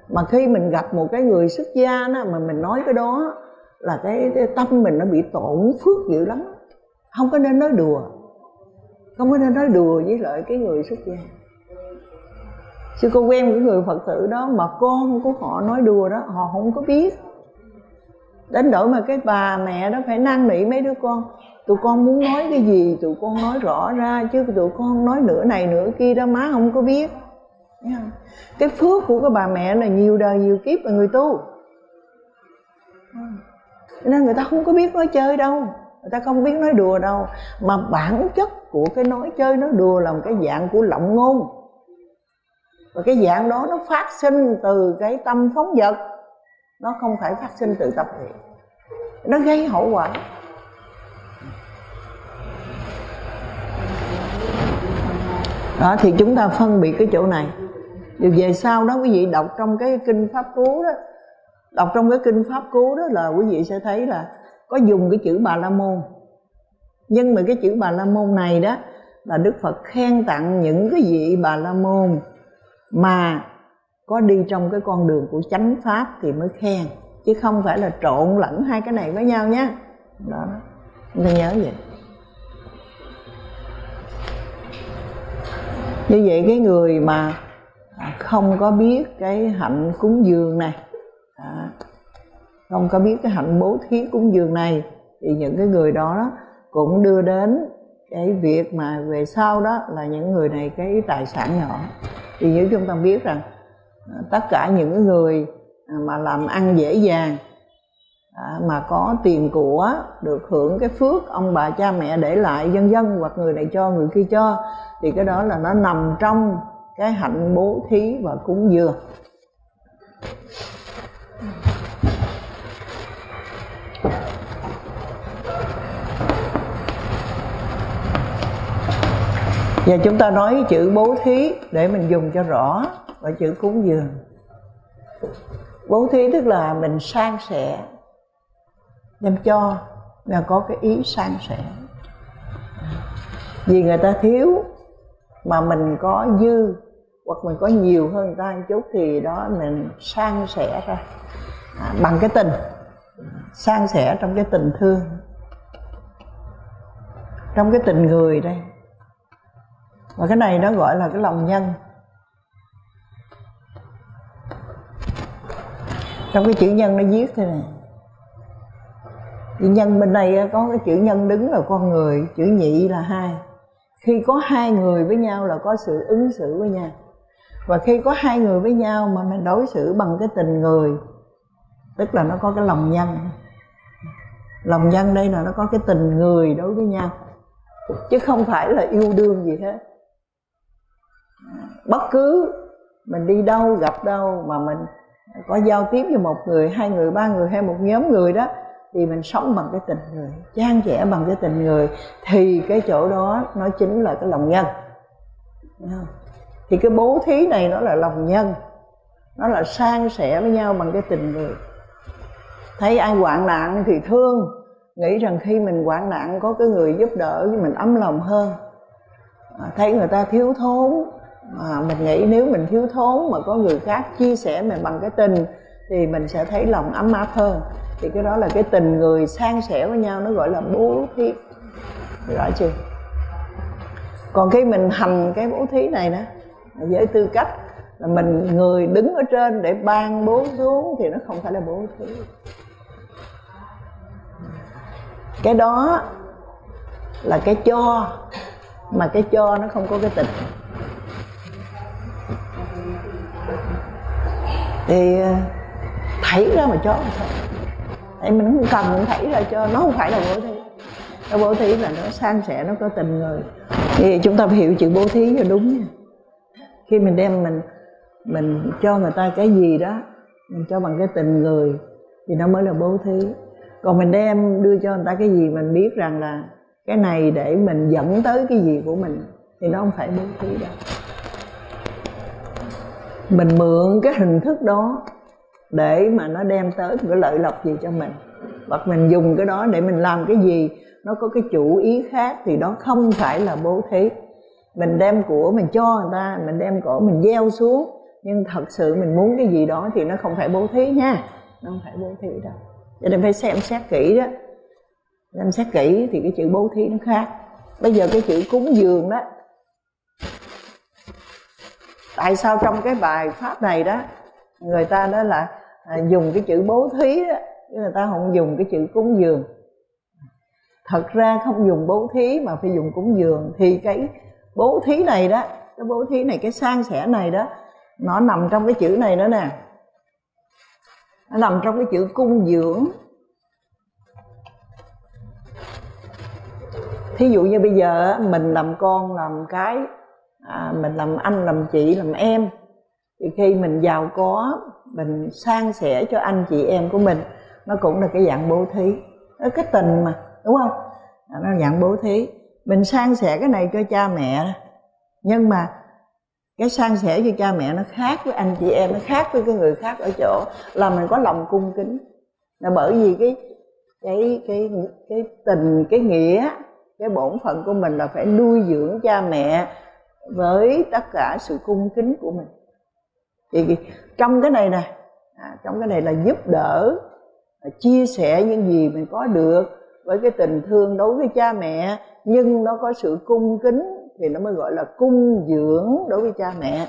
mà khi mình gặp một cái người xuất gia đó mà mình nói cái đó là cái, cái tâm mình nó bị tổn phước dữ lắm. Không có nên nói đùa. Không có nên nói đùa với lại cái người xuất gia. Sư cô quen những người phật tử đó mà con của họ nói đùa đó họ không có biết. Đến đổi mà cái bà mẹ đó phải năn nỉ mấy đứa con tụi con muốn nói cái gì? Tụi con nói rõ ra chứ tụi con nói nửa này nửa kia đó má không có biết cái phước của cái bà mẹ là nhiều đời nhiều kiếp là người tu. Nên người ta không có biết nói chơi đâu. Người ta không biết nói đùa đâu. Mà bản chất của cái nói chơi, nói đùa là một cái dạng của lộng ngôn. Và cái dạng đó nó phát sinh từ cái tâm phóng vật. Nó không phải phát sinh từ tập thiện nó gây hậu quả. Đó, thì chúng ta phân biệt cái chỗ này điều về sau đó quý vị đọc trong cái kinh pháp cú đó, đọc trong cái kinh pháp cú đó là quý vị sẽ thấy là có dùng cái chữ bà la môn. Nhưng mà cái chữ bà la môn này đó là đức phật khen tặng những cái vị bà la môn mà có đi trong cái con đường của chánh pháp thì mới khen, chứ không phải là trộn lẫn hai cái này với nhau nhé đó. Nên nhớ vậy. Như vậy cái người mà không có biết cái hạnh cúng dường này. À, không có biết cái hạnh bố thí cúng dường này. Thì những cái người đó cũng đưa đến cái việc mà về sau đó là những người này cái tài sản nhỏ. Thì như chúng ta biết rằng à, tất cả những người à, mà làm ăn dễ dàng à, mà có tiền của được hưởng cái phước ông bà cha mẹ để lại dân dân hoặc người này cho người kia cho thì cái đó là nó nằm trong cái hạnh bố thí và cúng dường Giờ chúng ta nói chữ bố thí để mình dùng cho rõ và chữ cúng dường. Bố thí tức là mình san sẻ đem cho là có cái ý san sẻ. Vì người ta thiếu mà mình có dư hoặc mình có nhiều hơn người ta một chút thì đó mình san sẻ ra. À, bằng cái tình. San sẻ trong cái tình thương. Trong cái tình người đây. Và cái này nó gọi là cái lòng nhân. Trong cái chữ nhân nó viết thế này. Chữ nhân bên này có cái chữ nhân đứng là con người chữ nhị là hai. Khi có hai người với nhau là có sự ứng xử với nhau và khi có hai người với nhau mà mình đối xử bằng cái tình người, tức là nó có cái lòng nhân. Lòng nhân đây là nó có cái tình người đối với nhau, chứ không phải là yêu đương gì hết. Bất cứ mình đi đâu, gặp đâu mà mình có giao tiếp với một người, hai người, ba người hay một nhóm người đó, thì mình sống bằng cái tình người trang trẻ bằng cái tình người, thì cái chỗ đó nó chính là cái lòng nhân. Đúng không? Thì cái bố thí này nó là lòng nhân. Nó là san sẻ với nhau bằng cái tình người. Thấy ai hoạn nạn thì thương. Nghĩ rằng khi mình hoạn nạn có cái người giúp đỡ thì mình ấm lòng hơn. À, thấy người ta thiếu thốn. Mà mình nghĩ nếu mình thiếu thốn mà có người khác chia sẻ mình bằng cái tình thì mình sẽ thấy lòng ấm áp hơn. Thì cái đó là cái tình người san sẻ với nhau nó gọi là bố thí. Rõ chưa? Còn khi mình hành cái bố thí này đó với tư cách. Là mình, người đứng ở trên để ban bố xuống thì nó không phải là bố thí. Cái đó là cái cho, mà cái cho nó không có cái tình thì ờ, thấy ra mà cho thôi tại mình không cần mình thấy ra cho, nó không phải là bố thí. Cái bố thí là nó san sẻ, nó có tình người. Thì chúng ta phải hiểu chữ bố thí cho đúng nha khi mình đem mình mình cho người ta cái gì đó, mình cho bằng cái tình người, thì nó mới là bố thí. Còn mình đem, đưa cho người ta cái gì, mình biết rằng là cái này để mình dẫn tới cái gì của mình, thì nó không phải bố thí đâu. Mình mượn cái hình thức đó để mà nó đem tới một cái lợi lộc gì cho mình. Hoặc mình dùng cái đó để mình làm cái gì, nó có cái chủ ý khác thì đó không phải là bố thí mình đem của mình cho người ta mình đem của mình gieo xuống. Nhưng thật sự mình muốn cái gì đó thì nó không phải bố thí nha. Nó không phải bố thí đâu. Cho nên phải xem xét kỹ đó. Xem xét kỹ thì cái chữ bố thí nó khác. Bây giờ cái chữ cúng dường đó tại sao trong cái bài pháp này đó người ta đó là à, dùng cái chữ bố thí đó chứ người ta không dùng cái chữ cúng dường. Thật ra không dùng bố thí mà phải dùng cúng dường. Thì cái bố thí này đó cái bố thí này cái san sẻ này đó nó nằm trong cái chữ này nữa nè. Nó nằm trong cái chữ cung dưỡng. Thí dụ như bây giờ mình làm con làm cái à, mình làm anh làm chị làm em thì khi mình giàu có mình san sẻ cho anh chị em của mình nó cũng là cái dạng bố thí. Nó cái tình mà đúng không? À, nó nó dạng bố thí mình san sẻ cái này cho cha mẹ. Nhưng mà cái san sẻ cho cha mẹ nó khác với anh chị em nó khác với cái người khác ở chỗ là mình có lòng cung kính. Là bởi vì cái cái cái cái tình cái nghĩa cái bổn phận của mình là phải nuôi dưỡng cha mẹ với tất cả sự cung kính của mình. Thì trong cái này nè à, trong cái này là giúp đỡ à, chia sẻ những gì mình có được với cái tình thương đối với cha mẹ, nhưng nó có sự cung kính thì nó mới gọi là cung dưỡng đối với cha mẹ.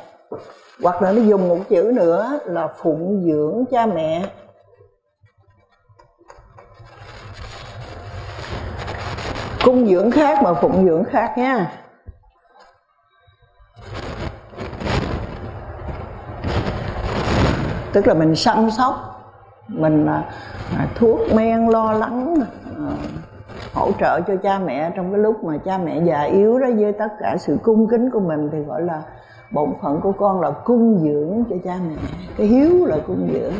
Hoặc là nó dùng một chữ nữa là phụng dưỡng cha mẹ. Cung dưỡng khác mà phụng dưỡng khác nha. Tức là mình săn sóc, mình à, à, thuốc men lo lắng hỗ trợ cho cha mẹ trong cái lúc mà cha mẹ già yếu đó với tất cả sự cung kính của mình thì gọi là bổn phận của con là cung dưỡng cho cha mẹ. Cái hiếu là cung dưỡng,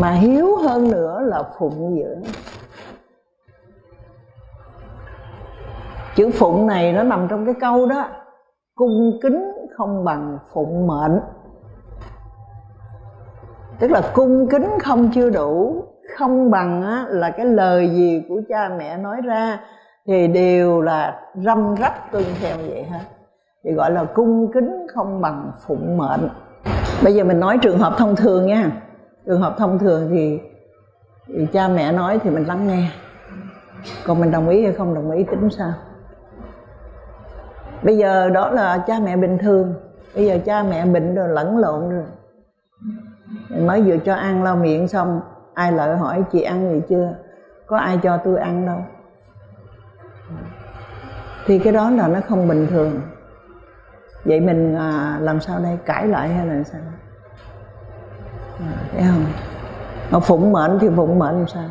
mà hiếu hơn nữa là phụng dưỡng. Chữ phụng này nó nằm trong cái câu đó, cung kính không bằng phụng mệnh. Tức là cung kính không chưa đủ không bằng á, là cái lời gì của cha mẹ nói ra thì đều là răm rắp tuân theo vậy hết. Thì gọi là cung kính không bằng phụng mệnh. Bây giờ mình nói trường hợp thông thường nha. Trường hợp thông thường thì, thì cha mẹ nói thì mình lắng nghe. Còn mình đồng ý hay không đồng ý tính sao? Bây giờ đó là cha mẹ bình thường. Bây giờ cha mẹ bệnh rồi lẫn lộn rồi. Mới vừa cho ăn lau miệng xong ai lại hỏi chị ăn gì chưa? Có ai cho tôi ăn đâu. Thì cái đó là nó không bình thường. Vậy mình à, làm sao đây? Cãi lại hay là sao? À, thấy không? Mà phụng mệnh thì phụng mệnh làm sao?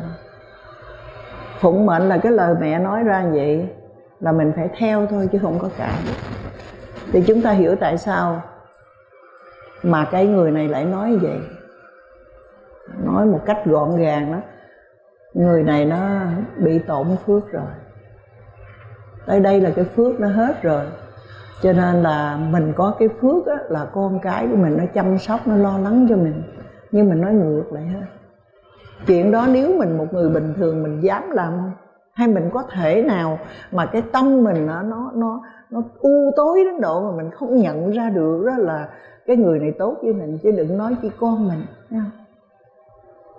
Phụng mệnh là cái lời mẹ nói ra vậy là mình phải theo thôi chứ không có cãi. Thì chúng ta hiểu tại sao mà cái người này lại nói vậy nói một cách gọn gàng đó người này nó bị tổn phước rồi. Tới đây là cái phước nó hết rồi. Cho nên là mình có cái phước á, là con cái của mình nó chăm sóc nó lo lắng cho mình. Nhưng mình nói ngược lại ha chuyện đó nếu mình một người bình thường mình dám làm không? Hay mình có thể nào mà cái tâm mình nó nó nó nó u tối đến độ mà mình không nhận ra được đó là cái người này tốt với mình chứ đừng nói chỉ con mình không?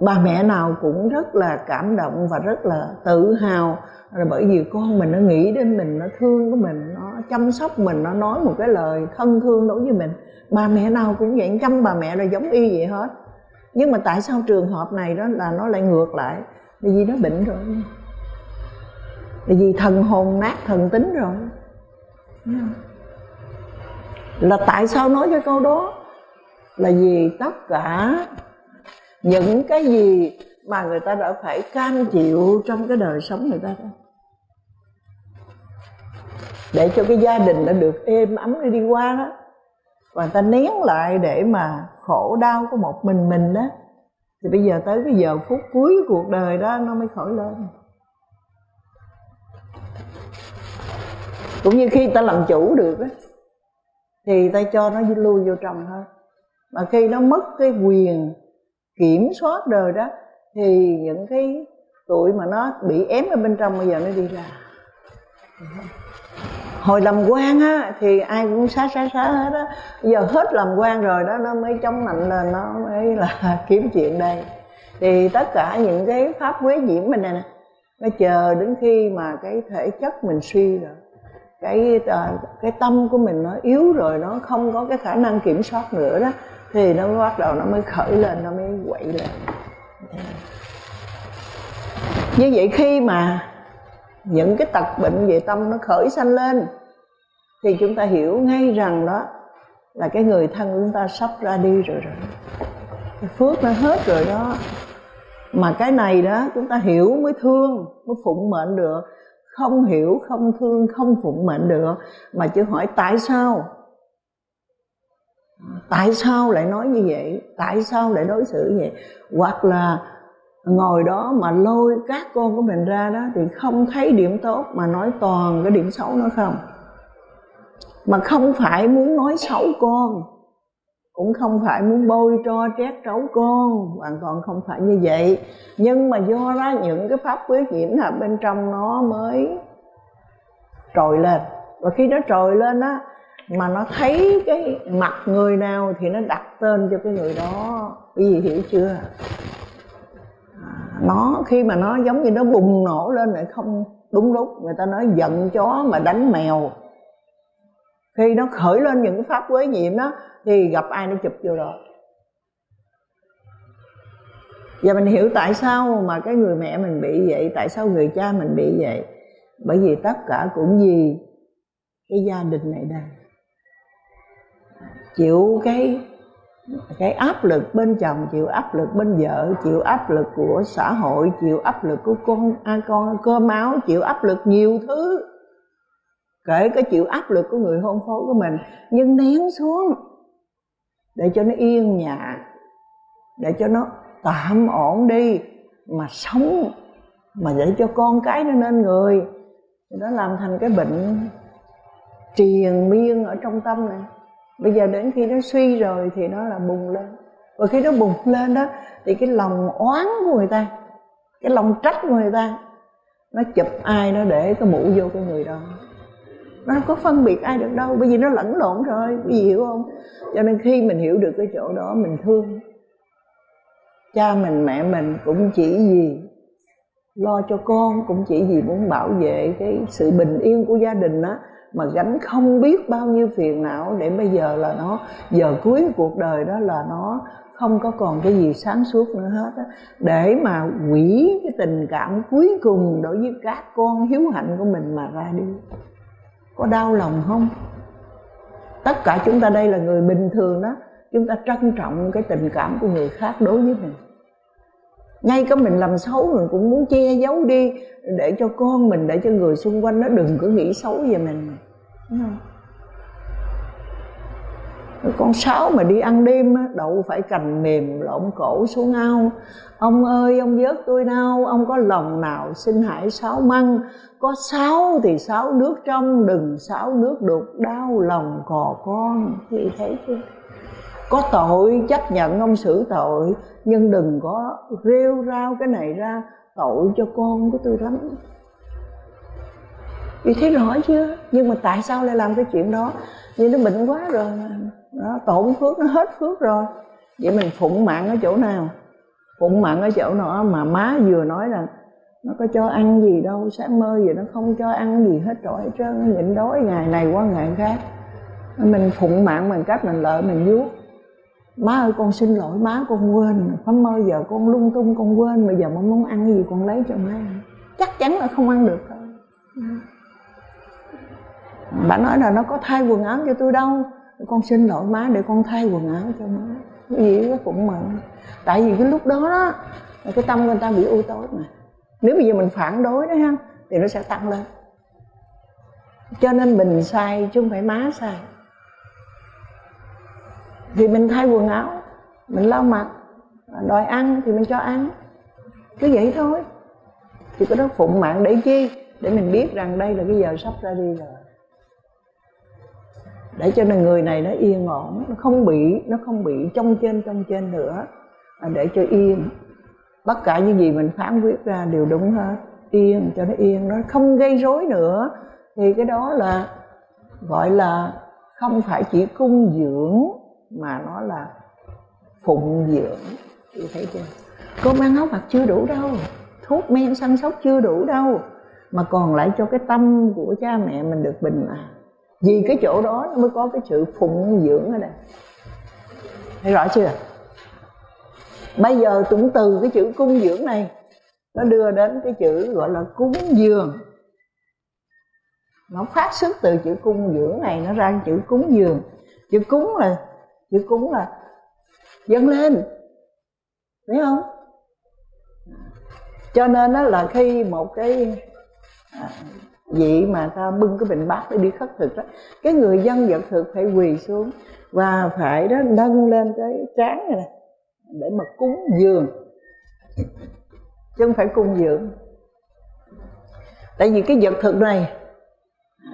Bà mẹ nào cũng rất là cảm động và rất là tự hào. Là bởi vì con mình nó nghĩ đến mình, nó thương của mình, nó chăm sóc mình, nó nói một cái lời thân thương đối với mình. Bà mẹ nào cũng vậy trăm bà mẹ là giống y vậy hết. Nhưng mà tại sao trường hợp này đó là nó lại ngược lại? Bởi vì nó bệnh rồi. Bởi vì thần hồn nát thần tính rồi. Là tại sao nói cái câu đó? Là vì tất cả những cái gì mà người ta đã phải cam chịu trong cái đời sống người ta đó. Để cho cái gia đình nó được êm ấm để đi qua đó. Và người ta nén lại để mà khổ đau của một mình mình đó. Thì bây giờ tới cái giờ phút cuối cuộc đời đó, nó mới khỏi lên. Cũng như khi ta làm chủ được á, thì ta cho nó lui vô trong thôi. Mà khi nó mất cái quyền kiểm soát đời đó, thì những cái tuổi mà nó bị ém ở bên trong bây giờ nó đi ra. Hồi làm quan á, thì ai cũng xá xá xá hết á. Giờ hết làm quan rồi đó, nó mới chống nạnh lên, nó mới là kiếm chuyện đây. Thì tất cả những cái pháp quế nhiễm mình này nè, nó chờ đến khi mà cái thể chất mình suy rồi, cái ờ, cái tâm của mình nó yếu rồi, nó không có cái khả năng kiểm soát nữa đó thì nó bắt đầu nó mới khởi lên, nó mới quậy lên. Như vậy khi mà những cái tật bệnh về tâm nó khởi sanh lên, thì chúng ta hiểu ngay rằng đó là cái người thân của chúng ta sắp ra đi rồi rồi. Cái phước nó hết rồi đó. Mà cái này đó, chúng ta hiểu mới thương, mới phụng mệnh được. Không hiểu, không thương, không phụng mệnh được. Mà chứ hỏi tại sao? Tại sao lại nói như vậy? Tại sao lại đối xử như vậy? Hoặc là ngồi đó mà lôi các con của mình ra đó thì không thấy điểm tốt mà nói toàn cái điểm xấu nó không? Mà không phải muốn nói xấu con, cũng không phải muốn bôi cho trét trấu con, hoàn toàn không phải như vậy. Nhưng mà do đó những cái pháp quyết nhiễm là bên trong nó mới trồi lên. Và khi nó trồi lên á mà nó thấy cái mặt người nào thì nó đặt tên cho cái người đó. Quý vị hiểu chưa? À, nó, khi mà nó giống như nó bùng nổ lên lại không đúng lúc, người ta nói giận chó mà đánh mèo. Khi nó khởi lên những cái pháp quế nhiệm đó, thì gặp ai nó chụp vô rồi. và mình hiểu tại sao mà cái người mẹ mình bị vậy, tại sao người cha mình bị vậy. Bởi vì tất cả cũng vì cái gia đình này đây chịu cái cái áp lực bên chồng chịu áp lực bên vợ chịu áp lực của xã hội chịu áp lực của con à, con cơm áo chịu áp lực nhiều thứ. Kể cả chịu áp lực của người hôn phối của mình nhưng nén xuống để cho nó yên nhà để cho nó tạm ổn đi mà sống mà để cho con cái nó nên người. Thì nó làm thành cái bệnh triền miên ở trong tâm này bây giờ đến khi nó suy rồi thì nó là bùng lên. Và khi nó bùng lên đó, thì cái lòng oán của người ta, cái lòng trách của người ta, nó chụp ai, nó để cái mũ vô cái người đó. Nó không có phân biệt ai được đâu, bởi vì nó lẫn lộn rồi bởi vì hiểu không? Cho nên khi mình hiểu được cái chỗ đó, mình thương. Cha mình, mẹ mình cũng chỉ vì lo cho con, cũng chỉ vì muốn bảo vệ cái sự bình yên của gia đình á mà gánh không biết bao nhiêu phiền não để bây giờ là nó, giờ cuối cuộc đời đó là nó không có còn cái gì sáng suốt nữa hết á. Để mà quỷ cái tình cảm cuối cùng đối với các con hiếu hạnh của mình mà ra đi. Có đau lòng không? Tất cả chúng ta đây là người bình thường đó. Chúng ta trân trọng cái tình cảm của người khác đối với mình ngay cả mình làm xấu mình cũng muốn che giấu đi để cho con mình để cho người xung quanh nó đừng có nghĩ xấu về mình. Đúng không? Con sáu mà đi ăn đêm á, đậu phải cành mềm lộn cổ xuống ao. Ông ơi ông vớt tôi nào ông có lòng nào xin hãy sáu măng? Có sáu thì sáu nước trong đừng sáu nước đục đau lòng cò con. Vậy thấy chưa? Có tội, chấp nhận ông xử tội, nhưng đừng có rêu rao cái này ra, tội cho con của tôi lắm. Vì thấy rõ chưa? Nhưng mà tại sao lại làm cái chuyện đó? Vì nó bệnh quá rồi nó tổn phước, nó hết phước rồi. Vậy mình phụng mạng ở chỗ nào? Phụng mạng ở chỗ nào mà má vừa nói là nó có cho ăn gì đâu sáng mơ gì nó không cho ăn gì hết trọi hết trơn, nhịn đói ngày này qua ngày khác. Mình phụng mạng bằng cách mình lợi mình vuốt má ơi, con xin lỗi, má con quên. Phải mơ giờ con lung tung, con quên. Bây giờ mà muốn ăn gì con lấy cho má chắc chắn là không ăn được bà nói là nó có thay quần áo cho tôi đâu. Con xin lỗi má để con thay quần áo cho má. Cái gì nó cũng mừng tại vì cái lúc đó đó, cái tâm người ta bị u tối mà. Nếu bây giờ mình phản đối đó ha, thì nó sẽ tăng lên. Cho nên mình sai chứ không phải má sai vì mình thay quần áo, mình lau mặt, đòi ăn thì mình cho ăn. Cứ vậy thôi. Thì cái đó phụng mạng để chi? Để mình biết rằng đây là cái giờ sắp ra đi rồi. Để cho nên người này nó yên ổn, nó không bị, nó không bị trong trên trong trên nữa. Để cho yên. Tất cả những gì mình phán quyết ra đều đúng hết. Yên, cho nó yên. Nó không gây rối nữa. Thì cái đó là, gọi là, không phải chỉ cung dưỡng mà nó là phụng dưỡng. Chị thấy chưa? Cơm ăn áo mặc chưa đủ đâu. Thuốc men săn sóc chưa đủ đâu. Mà còn lại cho cái tâm của cha mẹ mình được bình an. Vì cái chỗ đó nó mới có cái sự phụng dưỡng ở đây. Thấy rõ chưa? Bây giờ cũng từ cái chữ cung dưỡng này, nó đưa đến cái chữ gọi là cúng dường. Nó phát xuất từ chữ cung dưỡng này, nó ra chữ cúng dường. Chữ cúng là chữ cúng là dâng lên. Thấy không? Cho nên đó là khi một cái à, vị mà ta bưng cái bình bát để đi khất thực đó cái người dân vật thực phải quỳ xuống và phải đó nâng lên cái trán này nè để mà cúng dường. Chứ không phải cung dường. Tại vì cái vật thực này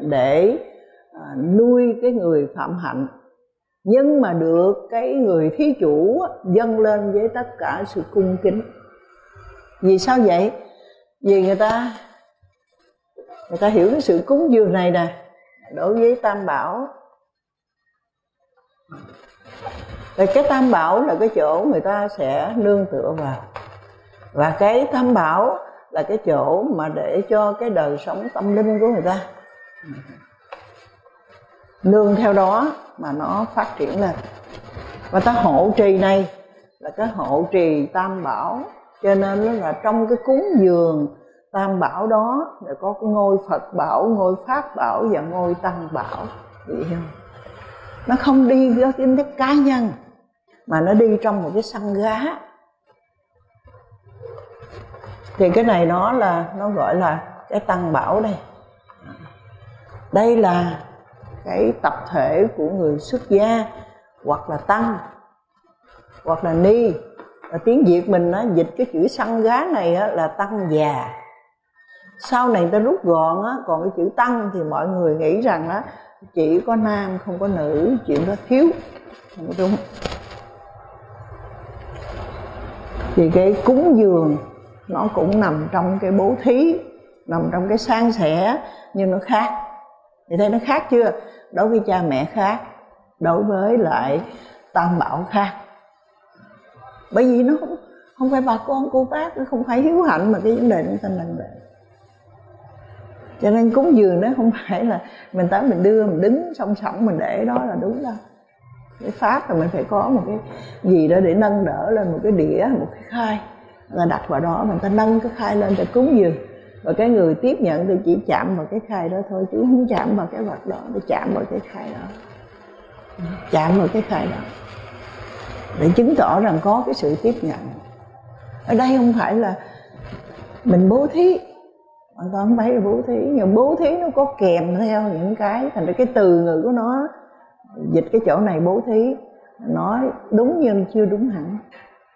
để à, nuôi cái người phạm hạnh nhưng mà được cái người thí chủ dâng lên với tất cả sự cung kính. Vì sao vậy? Vì người ta người ta hiểu cái sự cúng dường này nè, đối với tam bảo. Và cái tam bảo là cái chỗ người ta sẽ nương tựa vào. Và cái tam bảo là cái chỗ mà để cho cái đời sống tâm linh của người ta nương theo đó mà nó phát triển lên và cái hộ trì này là cái hộ trì tam bảo. Cho nên nó là trong cái cúng dường tam bảo đó là có cái ngôi phật bảo, ngôi pháp bảo và ngôi tăng bảo. Vậy không? Nó không đi với tính chất cá nhân, mà nó đi trong một cái săn gá. Thì cái này nó là, nó gọi là cái tăng bảo đây. Đây là cái tập thể của người xuất gia hoặc là tăng hoặc là ni. Và tiếng việt mình nó dịch cái chữ săn gá này á, là tăng già. Sau này ta rút gọn á còn cái chữ tăng thì mọi người nghĩ rằng á chỉ có nam không có nữ chuyện đó thiếu. Không đúng. Thì cái cúng dường nó cũng nằm trong cái bố thí nằm trong cái san sẻ nhưng nó khác. Thì thấy nó khác chưa? Đối với cha mẹ khác, đối với lại tam bảo khác. Bởi vì nó không không phải bà con cô bác nó không phải hiếu hạnh mà cái vấn đề chúng ta nâng vậy cho nên cúng dường đó không phải là mình tới mình đưa, mình đứng song song mình để đó là đúng đâu. Cái pháp là mình phải có một cái gì đó để nâng đỡ lên một cái đĩa, một cái khai là đặt vào đó, mình ta nâng cái khai lên để cúng dường và cái người tiếp nhận thì chỉ chạm vào cái khai đó thôi, chứ không chạm vào cái vật đó, để chạm vào cái khai đó. Chạm vào cái khai đó. Để chứng tỏ rằng có cái sự tiếp nhận. Ở đây không phải là mình bố thí. Hoàn toàn không phải là bố thí, nhưng bố thí nó có kèm theo những cái, thành ra cái từ ngữ của nó, dịch cái chỗ này bố thí, nói đúng nhưng chưa đúng hẳn.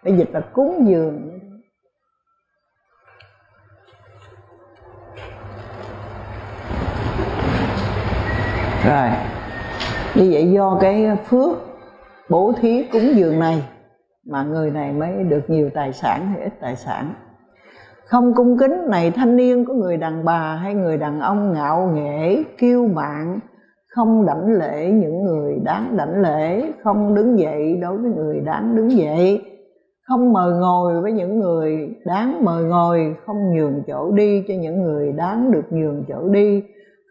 Để dịch là cúng dường rồi. Như vậy do cái phước bố thí cúng dường này mà người này mới được nhiều tài sản hay ít tài sản. Không cung kính này thanh niên có người đàn bà hay người đàn ông ngạo nghễ, kiêu mạn, không đảnh lễ những người đáng đảnh lễ, không đứng dậy đối với người đáng đứng dậy, không mời ngồi với những người đáng mời ngồi, không nhường chỗ đi cho những người đáng được nhường chỗ đi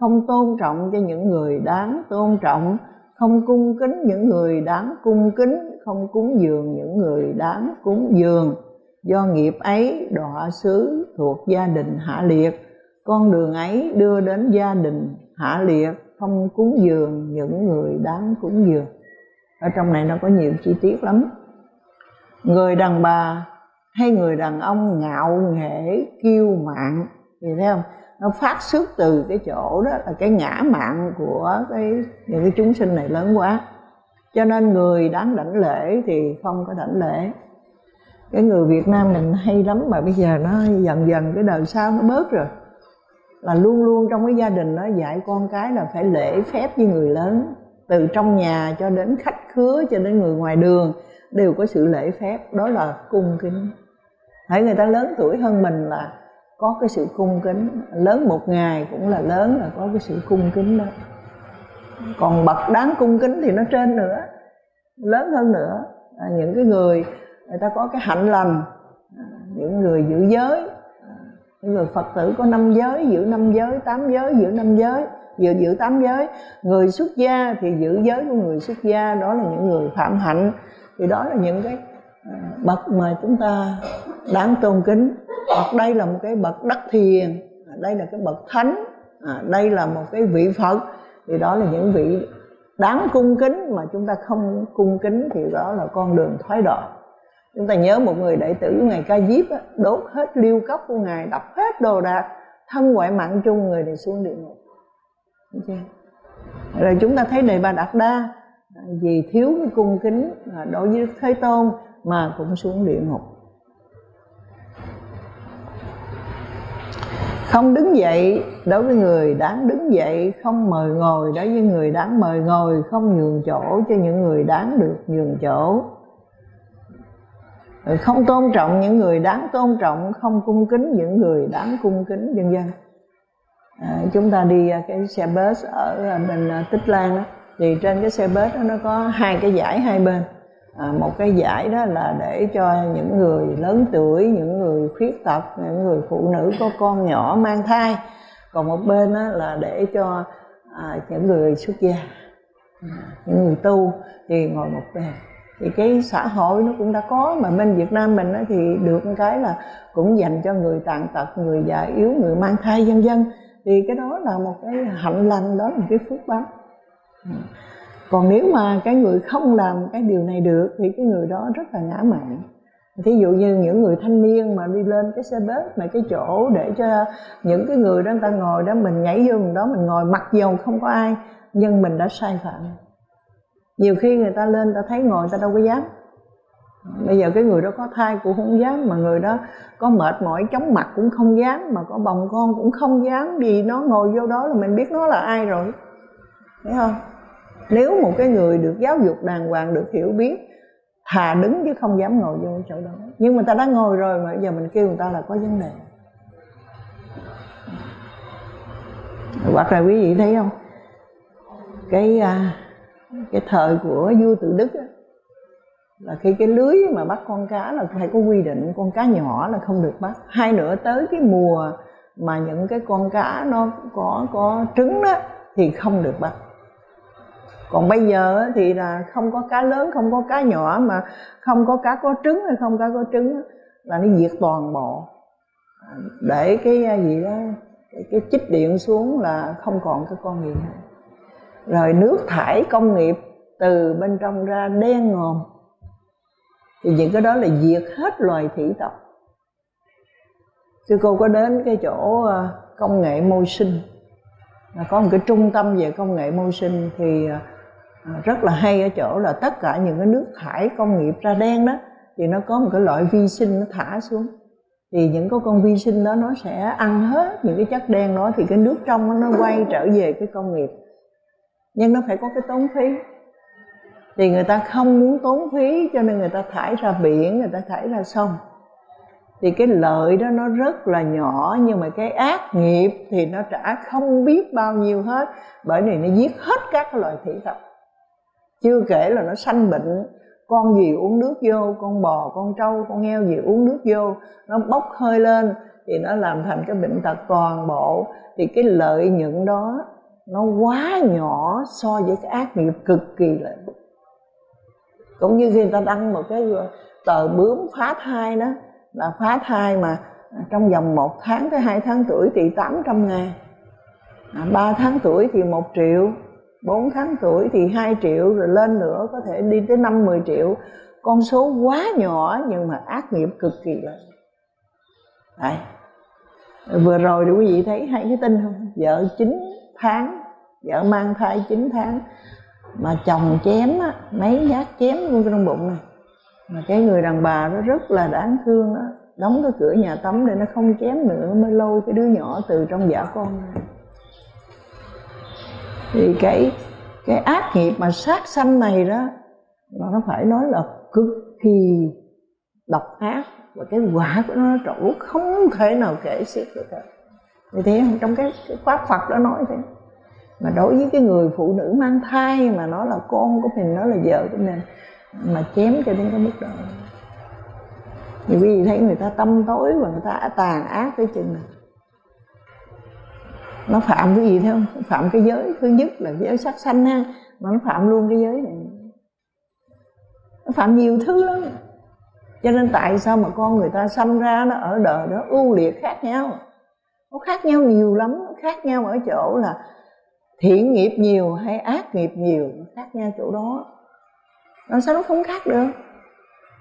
không tôn trọng cho những người đáng tôn trọng, không cung kính những người đáng cung kính, không cúng dường những người đáng cúng dường. Do nghiệp ấy đọa xứ thuộc gia đình hạ liệt, con đường ấy đưa đến gia đình hạ liệt không cúng dường những người đáng cúng dường. Ở trong này nó có nhiều chi tiết lắm. Người đàn bà hay người đàn ông ngạo nghễ, kiêu mạn, thì thấy không? Nó phát xuất từ cái chỗ đó là cái ngã mạng của cái những cái chúng sinh này lớn quá. Cho nên người đáng đảnh lễ thì không có đảnh lễ. Cái người Việt Nam mình hay lắm mà bây giờ nó dần dần cái đời sau nó bớt rồi. Là luôn luôn trong cái gia đình nó dạy con cái là phải lễ phép với người lớn. Từ trong nhà cho đến khách khứa, cho đến người ngoài đường đều có sự lễ phép. Đó là cung kính. Hãy người ta lớn tuổi hơn mình là có cái sự cung kính lớn một ngày cũng là lớn là có cái sự cung kính đó. Còn bậc đáng cung kính thì nó trên nữa lớn hơn nữa. À, những cái người người ta có cái hạnh lành à, những người giữ giới à, những người phật tử có năm giới giữ năm giới tám giới giữ năm giới giữ giữ tám giới. Người xuất gia thì giữ giới của người xuất gia đó là những người phạm hạnh. Thì đó là những cái à, bậc mà chúng ta đáng tôn kính hoặc đây là một cái bậc đắc thiền đây là cái bậc thánh à, đây là một cái vị phật. Thì đó là những vị đáng cung kính mà chúng ta không cung kính thì đó là con đường thoái đọa chúng ta nhớ một người đệ tử của ngài ca diếp á, đốt hết liêu cốc của ngài đập hết đồ đạc thân ngoại mạng chung người này xuống địa ngục. Rồi chúng ta thấy đề bà đạt đa à, vì thiếu cái cung kính à, đối với thế tôn mà cũng xuống địa ngục. Không đứng dậy đối với người đáng đứng dậy không mời ngồi đối với người đáng mời ngồi không nhường chỗ cho những người đáng được nhường chỗ. Không tôn trọng những người đáng tôn trọng không cung kính những người đáng cung kính vân vân. À, chúng ta đi à, cái xe bus ở à, bên à, tích lan đó. Thì trên cái xe bus đó nó có hai cái giải hai bên à, một cái giải đó là để cho những người lớn tuổi những người khuyết tật những người phụ nữ có con nhỏ mang thai. Còn một bên đó là để cho à, những người xuất gia những người tu thì ngồi một bên thì cái xã hội nó cũng đã có mà bên Việt Nam mình thì được một cái là cũng dành cho người tàn tật người già yếu người mang thai vân vân thì cái đó là một cái hạnh lành đó là một cái phước báo. Ừ còn nếu mà cái người không làm cái điều này được thì cái người đó rất là ngã mạn thí dụ như những người thanh niên mà đi lên cái xe bếp mà cái chỗ để cho những cái người đó người ta ngồi đó, mình nhảy vô mình đó, mình ngồi mặc dù không có ai, nhưng mình đã sai phạm. Nhiều khi người ta lên, ta thấy ngồi, ta đâu có dám. Bây giờ cái người đó có thai cũng không dám, mà người đó có mệt mỏi, chóng mặt cũng không dám, mà có bồng con cũng không dám, vì nó ngồi vô đó là mình biết nó là ai rồi. Thấy không? Nếu một cái người được giáo dục đàng hoàng được hiểu biết thà đứng chứ không dám ngồi vô chỗ đó. Nhưng mà ta đã ngồi rồi mà giờ mình kêu người ta là có vấn đề. Hoặc là quý vị thấy không? Cái à, cái thời của vua tự đức á, là khi cái lưới mà bắt con cá là phải có quy định con cá nhỏ là không được bắt. Hai nữa tới cái mùa mà những cái con cá nó có có trứng đó thì không được bắt còn bây giờ thì là không có cá lớn không có cá nhỏ mà không có cá có trứng hay không cá có trứng là nó diệt toàn bộ. Để cái à, gì đó cái, chích điện xuống là không còn cái con gì hết. Rồi nước thải công nghiệp từ bên trong ra đen ngòm. Thì những cái đó là diệt hết loài thủy tộc. Sư cô có đến cái chỗ à, công nghệ môi sinh. Là có một cái trung tâm về công nghệ môi sinh thì à, À, rất là hay ở chỗ là tất cả những cái nước thải công nghiệp ra đen đó, thì nó có một cái loại vi sinh nó thả xuống. Thì những cái con vi sinh đó nó sẽ ăn hết những cái chất đen đó, thì cái nước trong nó quay trở về cái công nghiệp. Nhưng nó phải có cái tốn phí. Thì người ta không muốn tốn phí, cho nên người ta thải ra biển, người ta thải ra sông. Thì cái lợi đó nó rất là nhỏ, nhưng mà cái ác nghiệp thì nó trả không biết bao nhiêu hết, bởi vì nó giết hết các loài thủy tộc chưa kể là nó sanh bệnh con gì uống nước vô con bò con trâu con heo gì uống nước vô nó bốc hơi lên thì nó làm thành cái bệnh tật toàn bộ. Thì cái lợi nhuận đó nó quá nhỏ so với cái ác nghiệp cực kỳ lớn cũng như khi người ta đăng một cái tờ bướm phá thai đó là phá thai mà trong vòng một tháng tới hai tháng tuổi thì 800 ngàn à, 3 tháng tuổi thì một triệu. 4 tháng tuổi thì 2 triệu rồi lên nữa có thể đi tới 5 10 triệu. Con số quá nhỏ nhưng mà ác nghiệp cực kỳ lớn. Đấy. vừa rồi thì quý vị thấy hay cái tin không? Vợ 9 tháng vợ mang thai 9 tháng. Mà chồng chém á, mấy nhát chém luôn trong bụng này mà cái người đàn bà đó rất là đáng thương đó đóng cái cửa nhà tắm để nó không chém nữa mới lôi cái đứa nhỏ từ trong dạ con thì cái cái ác nghiệp mà sát sanh này đó nó phải nói là cực kỳ độc ác và cái quả của nó trổ không thể nào kể xiết được hết như thế trong cái, cái pháp phật đó nói thế. Mà đối với cái người phụ nữ mang thai mà nó là con của mình nó là vợ của mình mà chém cho đến cái mức độ thì quý vị thấy người ta tâm tối và người ta tàn ác tới chừng này nó phạm cái gì thế không phạm cái giới. Thứ nhất là giới sắc sanh ha, mà nó phạm luôn cái giới này. Nó phạm nhiều thứ lắm. Cho nên tại sao mà con người ta sanh ra nó ở đời đó ưu liệt khác nhau? Nó khác nhau nhiều lắm. Khác nhau ở chỗ là thiện nghiệp nhiều hay ác nghiệp nhiều, nó khác nhau chỗ đó. Làm sao nó không khác được?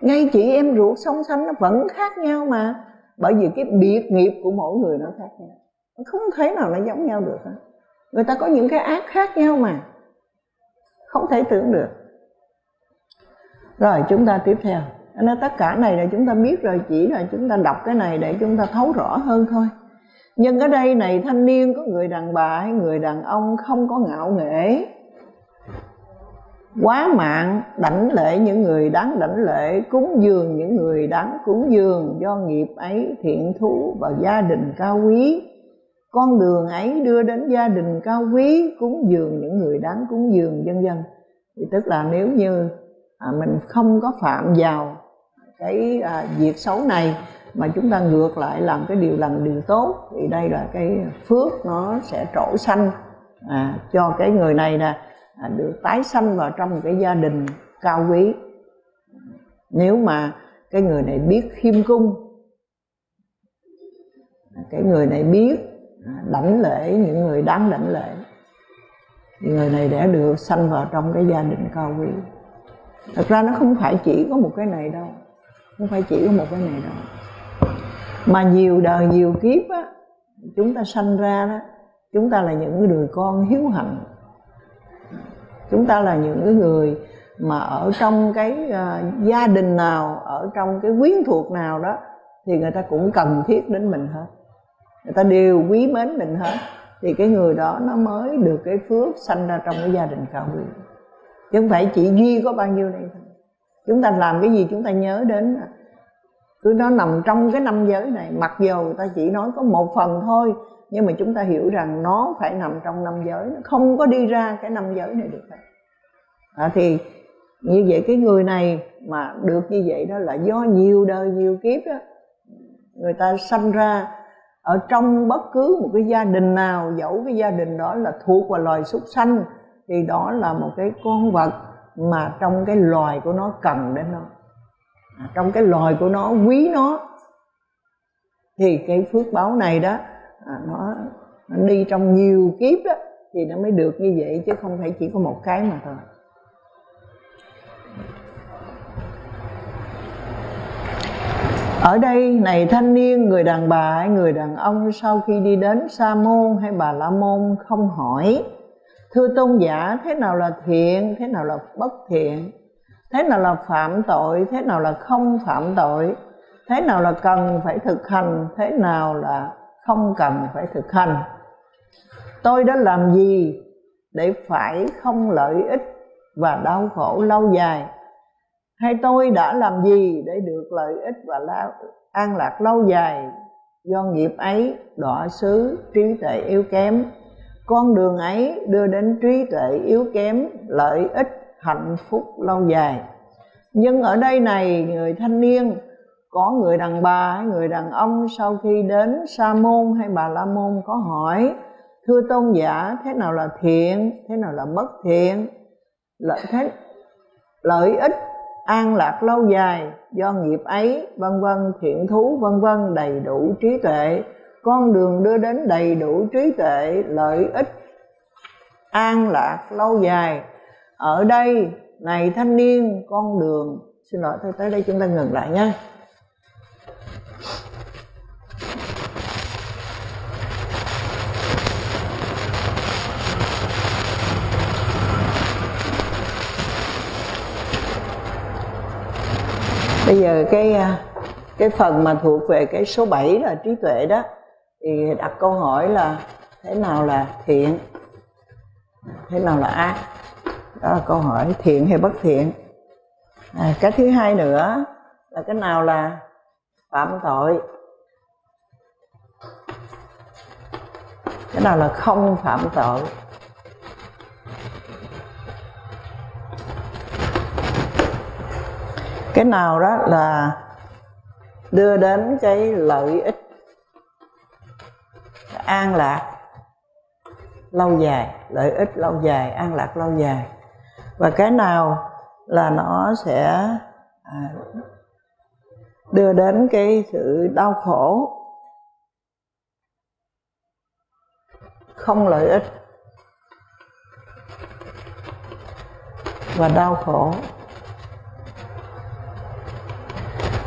Ngay chị em ruột song sanh nó vẫn khác nhau mà. Bởi vì cái biệt nghiệp của mỗi người nó khác nhau không thể nào nó giống nhau được hết người ta có những cái ác khác nhau mà. Không thể tưởng được. Rồi, chúng ta tiếp theo. Nó tất cả này là chúng ta biết rồi, chỉ là chúng ta đọc cái này để chúng ta thấu rõ hơn thôi. Nhưng ở đây này, thanh niên có người đàn bà hay người đàn ông không có ngạo nghễ. Quá mạng, đảnh lễ những người đáng đảnh lễ, cúng dường những người đáng cúng dường. Do nghiệp ấy thiện thú và gia đình cao quý con đường ấy đưa đến gia đình cao quý cúng dường những người đáng cúng dường vân vân. Thì tức là nếu như à, mình không có phạm vào cái à, việc xấu này mà chúng ta ngược lại làm cái điều lành điều tốt thì đây là cái phước nó sẽ trổ xanh à, cho cái người này nè à, được tái sanh vào trong một cái gia đình cao quý. Nếu mà cái người này biết khiêm cung cái người này biết đảnh lễ những người đáng đảnh lễ. Thì người này đã được sanh vào trong cái gia đình cao quý. Thật ra nó không phải chỉ có một cái này đâu. Không phải chỉ có một cái này đâu. Mà nhiều đời nhiều kiếp á chúng ta sanh ra đó chúng ta là những người con hiếu hạnh. Chúng ta là những người mà ở trong cái uh, gia đình nào ở trong cái quyến thuộc nào đó thì người ta cũng cần thiết đến mình hết người ta đều quý mến mình hết. Thì cái người đó nó mới được cái phước sanh ra trong cái gia đình cao quý. Chứ không phải chỉ duy có bao nhiêu đây thôi. Chúng ta làm cái gì chúng ta nhớ đến cứ nó nằm trong cái năm giới này mặc dù người ta chỉ nói có một phần thôi nhưng mà chúng ta hiểu rằng nó phải nằm trong năm giới. Nó không có đi ra cái năm giới này được à, thì như vậy cái người này mà được như vậy đó là do nhiều đời nhiều kiếp đó người ta sanh ra ở trong bất cứ một cái gia đình nào dẫu cái gia đình đó là thuộc vào loài súc sanh thì đó là một cái con vật mà trong cái loài của nó cần đến nó. À, trong cái loài của nó quý nó. Thì cái phước báo này đó à, nó, nó đi trong nhiều kiếp đó thì nó mới được như vậy chứ không phải chỉ có một cái mà thôi. Ở đây, này thanh niên, người đàn bà hay người đàn ông, sau khi đi đến sa môn hay bà la môn, không hỏi. Thưa tôn giả, thế nào là thiện, thế nào là bất thiện? Thế nào là phạm tội, thế nào là không phạm tội? Thế nào là cần phải thực hành, thế nào là không cần phải thực hành? Tôi đã làm gì để phải không lợi ích và đau khổ lâu dài? Hay tôi đã làm gì để được lợi ích và an lạc lâu dài? Do nghiệp ấy đọa xứ trí tuệ yếu kém. Con đường ấy đưa đến trí tuệ yếu kém, lợi ích, hạnh phúc lâu dài. Nhưng ở đây này, người thanh niên, có người đàn bà hay người đàn ông sau khi đến sa môn hay bà la môn có hỏi, thưa tôn giả, thế nào là thiện, thế nào là bất thiện? Lợi, thế, lợi ích an lạc lâu dài, do nghiệp ấy, vân vân, thiện thú, vân vân, đầy đủ trí tuệ. Con đường đưa đến đầy đủ trí tuệ, lợi ích, an lạc lâu dài. Ở đây, này thanh niên, con đường, xin lỗi, tới tới đây chúng ta ngừng lại nha bây giờ cái à, cái phần mà thuộc về cái số 7 là trí tuệ đó thì đặt câu hỏi là thế nào là thiện? Thế nào là ác? Đó là câu hỏi thiện hay bất thiện? À, cái thứ hai nữa là cái nào là phạm tội? Cái nào là không phạm tội? Cái nào đó là đưa đến cái lợi ích an lạc lâu dài lợi ích lâu dài an lạc lâu dài. Và cái nào là nó sẽ à, đưa đến cái sự đau khổ không lợi ích và đau khổ.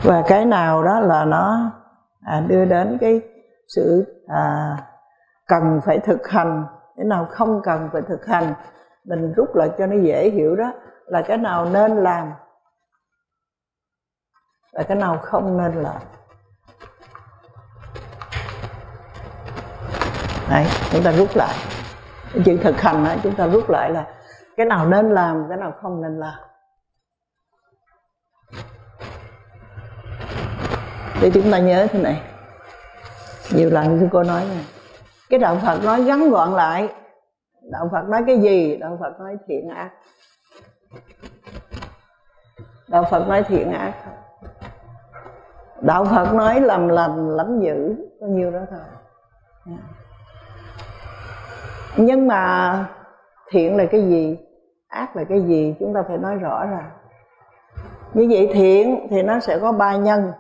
Và cái nào đó là nó à, đưa đến cái sự à, cần phải thực hành. Cái nào không cần phải thực hành mình rút lại cho nó dễ hiểu đó là cái nào nên làm. Và cái nào không nên làm. Đấy, chúng ta rút lại. Chữ thực hành đó, chúng ta rút lại là cái nào nên làm cái nào không nên làm. Để chúng ta nhớ thế này. Nhiều lần chúng cô nói này cái đạo phật nói ngắn gọn lại. Đạo phật nói cái gì? Đạo phật nói thiện ác. Đạo phật nói thiện ác. Đạo phật nói làm lành lắm dữ. Có nhiêu đó thôi. Nhưng mà thiện là cái gì? Ác là cái gì? Chúng ta phải nói rõ ra như vậy thiện thì nó sẽ có ba nhân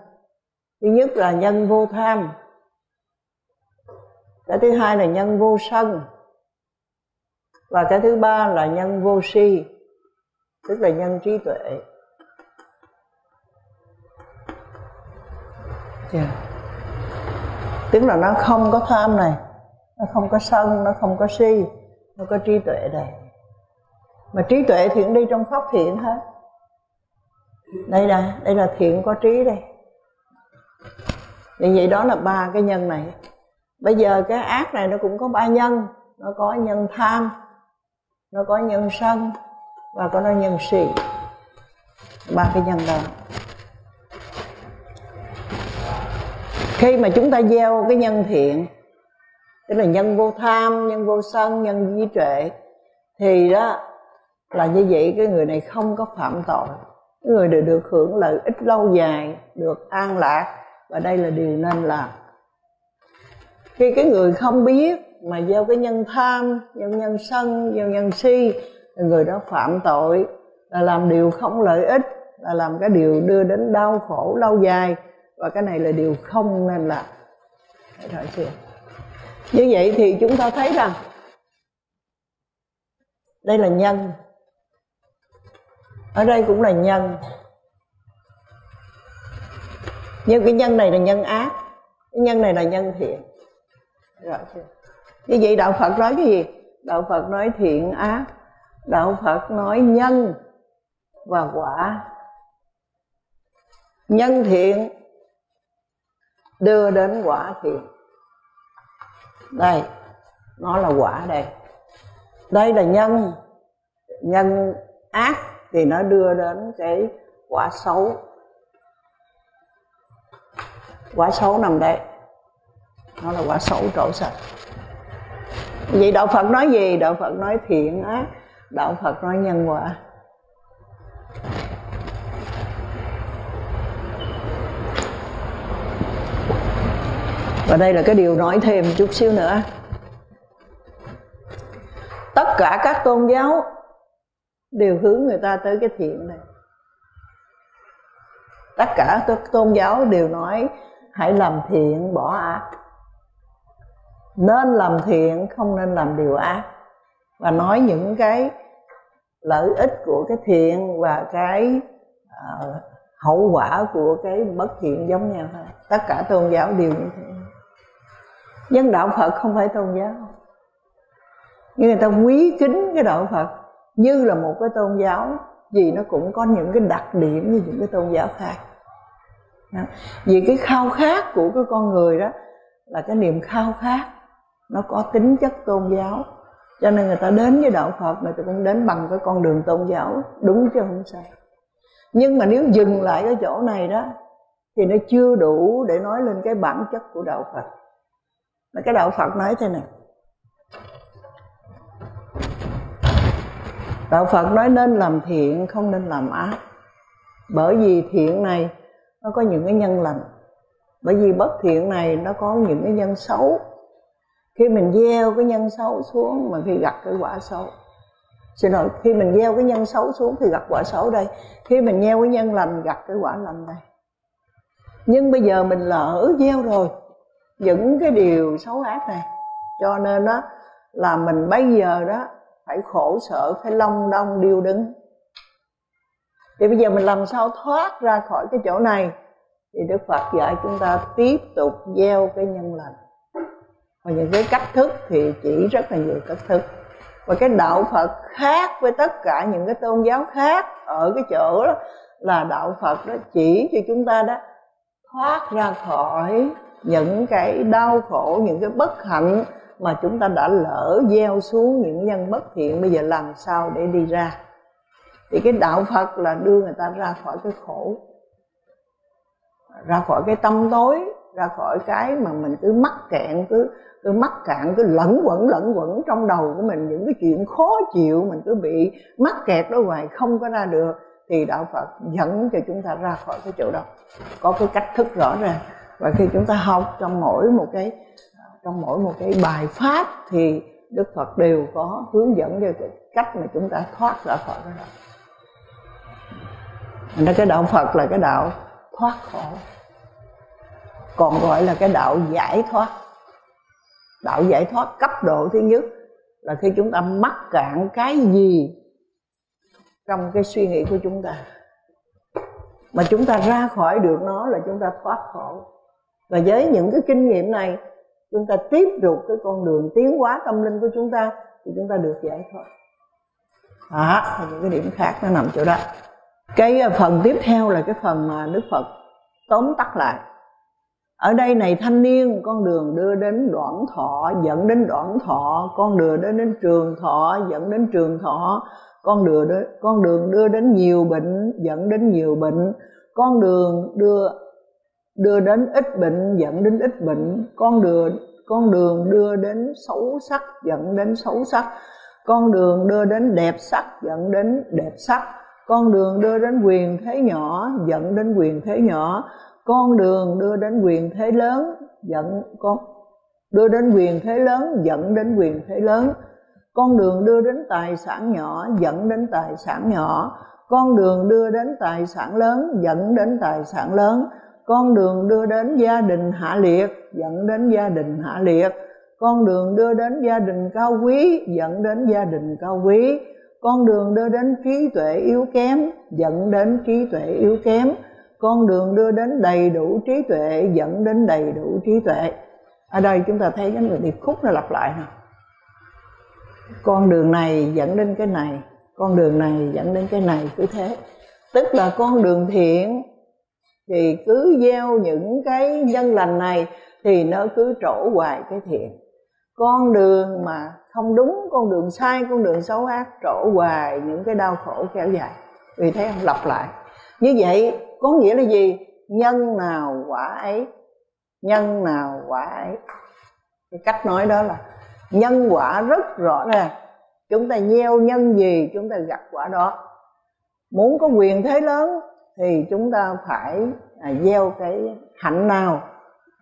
thứ nhất là nhân vô tham. Cái thứ hai là nhân vô sân. Và cái thứ ba là nhân vô si tức là nhân trí tuệ. Yeah. tức là nó không có tham này nó không có sân nó không có si nó có trí tuệ đây mà trí tuệ thì cũng đi trong pháp thiện hết. Đây là đây là thiện có trí đây thì vậy đó là ba cái nhân này. Bây giờ cái ác này nó cũng có ba nhân. Nó có nhân tham, nó có nhân sân, và có nó nhân si ba cái nhân đó. Khi mà chúng ta gieo cái nhân thiện, tức là nhân vô tham, nhân vô sân, nhân trí tuệ, thì đó là như vậy, cái người này không có phạm tội. Cái người đều được hưởng lợi ích lâu dài, được an lạc và đây là điều nên làm khi cái người không biết mà gieo cái nhân tham, gieo nhân sân, gieo nhân si, thì người đó phạm tội là làm điều không lợi ích, là làm cái điều đưa đến đau khổ lâu dài. Và cái này là điều không nên làm. Thấy chưa như vậy thì chúng ta thấy rằng đây là nhân. Ở đây cũng là nhân nhưng cái nhân này là nhân ác. Cái nhân này là nhân thiện. Rõ chưa? Như vậy đạo phật nói cái gì? Đạo phật nói thiện ác. Đạo phật nói nhân và quả. Nhân thiện, đưa đến quả thiện. Đây, nó là quả đây. Đây là nhân. Nhân ác thì nó đưa đến cái quả xấu quả xấu nằm đây. Nó là quả xấu trổ sạch. Vậy đạo phật nói gì? Đạo phật nói thiện á, đạo phật nói nhân quả. Và đây là cái điều nói thêm chút xíu nữa. Tất cả các tôn giáo đều hướng người ta tới cái thiện này. Tất cả các tôn giáo đều nói hãy làm thiện bỏ ác. Nên làm thiện không nên làm điều ác. Và nói những cái lợi ích của cái thiện và cái uh, hậu quả của cái bất thiện giống nhau thôi. Tất cả tôn giáo đều như thế. Dân đạo phật không phải tôn giáo. Nhưng người ta quý kính cái đạo phật như là một cái tôn giáo vì nó cũng có những cái đặc điểm như những cái tôn giáo khác vì cái khao khát của cái con người đó là cái niềm khao khát, nó có tính chất tôn giáo. Cho nên người ta đến với đạo phật người ta cũng đến bằng cái con đường tôn giáo, đúng chứ không sai. Nhưng mà nếu dừng lại cái chỗ này đó, thì nó chưa đủ để nói lên cái bản chất của đạo phật. Mà cái đạo phật nói thế này. Đạo phật nói nên làm thiện, không nên làm ác. Bởi vì thiện này nó có những cái nhân lành. Bởi vì bất thiện này nó có những cái nhân xấu. Khi mình gieo cái nhân xấu xuống mà khi gặp cái quả xấu. Xin lỗi, khi mình gieo cái nhân xấu xuống thì gặp quả xấu đây. Khi mình gieo cái nhân lành, gặp cái quả lành đây. Nhưng bây giờ mình lỡ gieo rồi. Những cái điều xấu ác này. Cho nên đó là mình bây giờ đó phải khổ sở, phải long đong, điêu đứng thì bây giờ mình làm sao thoát ra khỏi cái chỗ này? Thì đức phật dạy chúng ta tiếp tục gieo cái nhân lành. Và những cái cách thức thì chỉ rất là nhiều cách thức. Và cái đạo phật khác với tất cả những cái tôn giáo khác ở cái chỗ đó là đạo phật đó chỉ cho chúng ta đó thoát ra khỏi những cái đau khổ, những cái bất hạnh mà chúng ta đã lỡ gieo xuống những nhân bất thiện. Bây giờ làm sao để đi ra? Thì cái đạo phật là đưa người ta ra khỏi cái khổ, ra khỏi cái tâm tối, ra khỏi cái mà mình cứ mắc kẹn, cứ cứ mắc cạn, cứ lẫn quẩn lẫn quẩn trong đầu của mình. Những cái chuyện khó chịu mình cứ bị mắc kẹt đó hoài không có ra được, thì đạo phật dẫn cho chúng ta ra khỏi cái chỗ đó. Có cái cách thức rõ ràng. Và khi chúng ta học trong mỗi một cái, trong mỗi một cái bài pháp thì đức phật đều có hướng dẫn cho cách mà chúng ta thoát ra khỏi cái đó nên cái đạo phật là cái đạo thoát khổ. Còn gọi là cái đạo giải thoát. Đạo giải thoát cấp độ thứ nhất là khi chúng ta mắc cạn cái gì trong cái suy nghĩ của chúng ta. Mà chúng ta ra khỏi được nó là chúng ta thoát khổ. Và với những cái kinh nghiệm này, chúng ta tiếp tục cái con đường tiến hóa tâm linh của chúng ta, thì chúng ta được giải thoát. Đó những cái điểm khác nó nằm chỗ đó cái ờ, phần tiếp theo là cái phần mà đức phật tóm tắt lại. Ở đây này thanh niên con đường đưa đến đoạn thọ dẫn đến đoạn thọ con đường đưa đến trường thọ dẫn đến trường thọ con đường đưa, con đường đưa đến nhiều bệnh dẫn đến nhiều bệnh con đường đưa đưa đến ít bệnh dẫn đến ít bệnh con đường con đường đưa đến xấu sắc dẫn đến xấu sắc con đường đưa đến đẹp sắc dẫn đến đẹp sắc con đường đưa đến quyền thế nhỏ dẫn đến quyền thế nhỏ. Con đường đưa đến quyền thế lớn dẫn con, đưa đến quyền thế lớn dẫn đến quyền thế lớn. Con đường đưa đến tài sản nhỏ dẫn đến tài sản nhỏ. Con đường đưa đến tài sản lớn dẫn đến tài sản lớn. Con đường đưa đến gia đình hạ liệt dẫn đến gia đình hạ liệt. Con đường đưa đến gia đình cao quý dẫn đến gia đình cao quý con đường đưa đến trí tuệ yếu kém, dẫn đến trí tuệ yếu kém. Con đường đưa đến đầy đủ trí tuệ, dẫn đến đầy đủ trí tuệ. Ở đây chúng ta thấy cái điệp khúc nó lặp lại nè. Con đường này dẫn đến cái này, con đường này dẫn đến cái này, cứ thế. Tức là con đường thiện, thì cứ gieo những cái nhân lành này, thì nó cứ trổ hoài cái thiện con đường mà không đúng con đường sai con đường xấu ác trổ hoài những cái đau khổ kéo dài. Vì thế ông lặp lại. Như vậy có nghĩa là gì? Nhân nào quả ấy nhân nào quả ấy. Cái cách nói đó là nhân quả rất rõ ràng. Chúng ta gieo nhân gì chúng ta gặt quả đó. Muốn có quyền thế lớn thì chúng ta phải à, gieo cái hạnh nào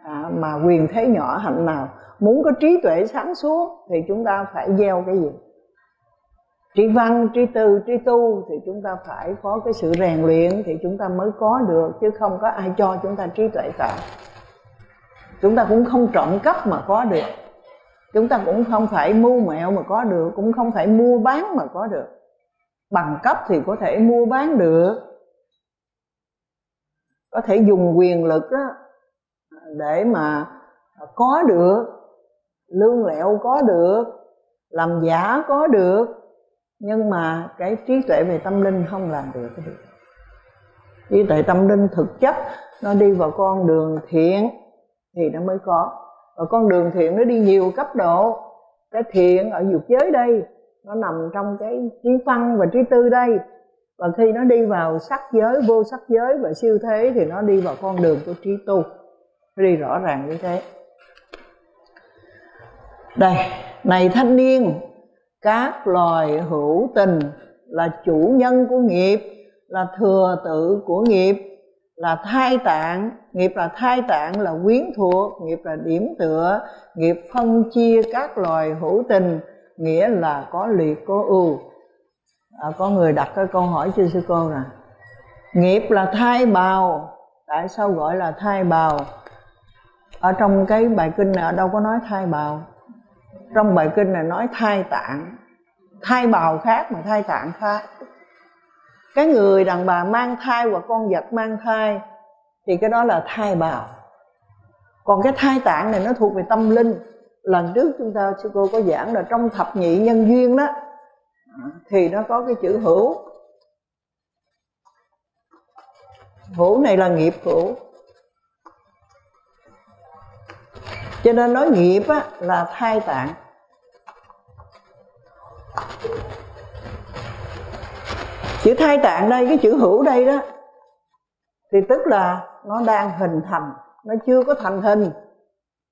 à, mà quyền thế nhỏ hạnh nào. Muốn có trí tuệ sáng suốt thì chúng ta phải gieo cái gì? Trí văn trí tư trí tu thì chúng ta phải có cái sự rèn luyện thì chúng ta mới có được chứ không có ai cho chúng ta trí tuệ cả. Chúng ta cũng không trộm cắp mà có được. Chúng ta cũng không phải mưu mẹo mà có được cũng không phải mua bán mà có được. Bằng cấp thì có thể mua bán được. Có thể dùng quyền lực đó để mà có được, lương lẹo có được, làm giả có được, nhưng mà cái trí tuệ về tâm linh không làm được cái điều trí tuệ tâm linh thực chất nó đi vào con đường thiện thì nó mới có. Và con đường thiện nó đi nhiều cấp độ. Cái thiện ở dục giới đây, nó nằm trong cái trí phân và trí tư đây. Và khi nó đi vào sắc giới, vô sắc giới và siêu thế thì nó đi vào con đường của trí tu đi rõ ràng như thế. Đây này thanh niên các loài hữu tình là chủ nhân của nghiệp là thừa tự của nghiệp là thai tạng. Nghiệp là thai tạng là quyến thuộc nghiệp là điểm tựa nghiệp phân chia các loài hữu tình nghĩa là có liệt có ưu. À, có người đặt cái câu hỏi cho sư cô nè. Nghiệp là thai bào. Tại sao gọi là thai bào? Ở trong cái bài kinh này, ở đâu có nói thai bào. Trong bài kinh này nói thai tạng. Thai bào khác mà thai tạng khác. Cái người đàn bà mang thai hoặc con vật mang thai, thì cái đó là thai bào. Còn cái thai tạng này nó thuộc về tâm linh. Lần trước chúng ta, sư cô có giảng là trong thập nhị nhân duyên đó, thì nó có cái chữ hữu. Hữu này là nghiệp hữu. Cho nên nói nghiệp á, là thai tạng. Chữ thai tạng đây cái chữ hữu đây đó thì tức là nó đang hình thành nó chưa có thành hình.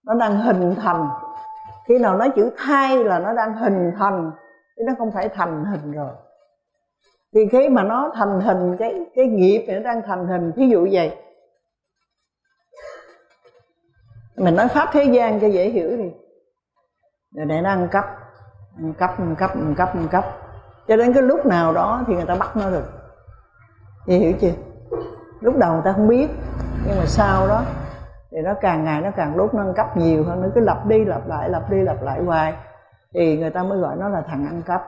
Nó đang hình thành. Khi nào nói chữ thai là nó đang hình thành chứ nó không phải thành hình rồi. Thì khi mà nó thành hình cái cái nghiệp nó đang thành hình. Thí dụ vậy. Mình nói pháp thế gian cho dễ hiểu đi. Rồi để nó ăn cắp ăn cắp ăn cắp ăn cắp ăn cắp. Cho đến cái lúc nào đó thì người ta bắt nó được dễ hiểu chưa? Lúc đầu người ta không biết nhưng mà sau đó thì nó càng ngày nó càng lúc nó ăn cắp nhiều hơn nó cứ lặp đi lặp lại lặp đi lặp lại hoài thì người ta mới gọi nó là thằng ăn cắp.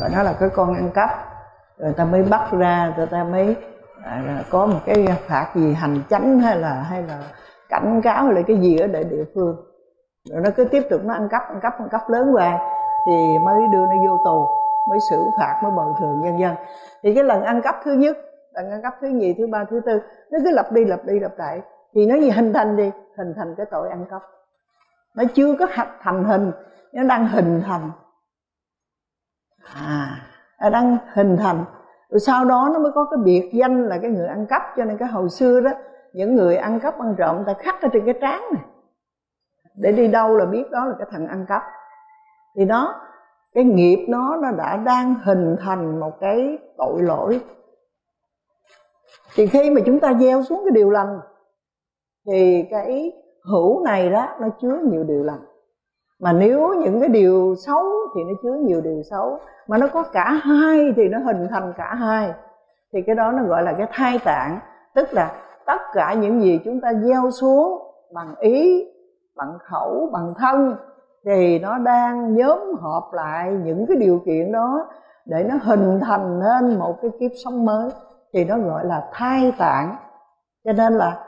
Gọi nó là cái con ăn cắp. Rồi ta mới bắt ra rồi ta mới à, có một cái phạt gì hành chánh hay là hay là cảnh cáo hay là cái gì ở đại địa phương. Rồi nó cứ tiếp tục nó ăn cắp ăn cắp ăn cắp lớn qua, thì mới đưa nó vô tù, mới xử phạt, mới bồi thường nhân dân thì cái lần ăn cắp thứ nhất, lần ăn cắp thứ nhì, thứ ba, thứ tư, nó cứ lặp đi lặp đi, lặp lại. Thì nó gì hình thành đi, hình thành cái tội ăn cắp. Nó chưa có thành hình, nó đang hình thành. À nó đang hình thành. Rồi sau đó nó mới có cái biệt danh là cái người ăn cắp, cho nên cái hồi xưa đó những người ăn cắp ăn trộm, người ta khắc ở trên cái trán này. Để đi đâu là biết đó là cái thằng ăn cắp. Thì đó, cái nghiệp nó nó đã đang hình thành một cái tội lỗi. Thì khi mà chúng ta gieo xuống cái điều lành, thì cái hữu này đó, nó chứa nhiều điều lành. Mà nếu những cái điều xấu thì nó chứa nhiều điều xấu. Mà nó có cả hai thì nó hình thành cả hai. Thì cái đó nó gọi là cái thai tạng. Tức là tất cả những gì chúng ta gieo xuống bằng ý bằng khẩu bằng thân thì nó đang nhóm hợp lại những cái điều kiện đó để nó hình thành nên một cái kiếp sống mới. Thì nó gọi là thai tạng. Cho nên là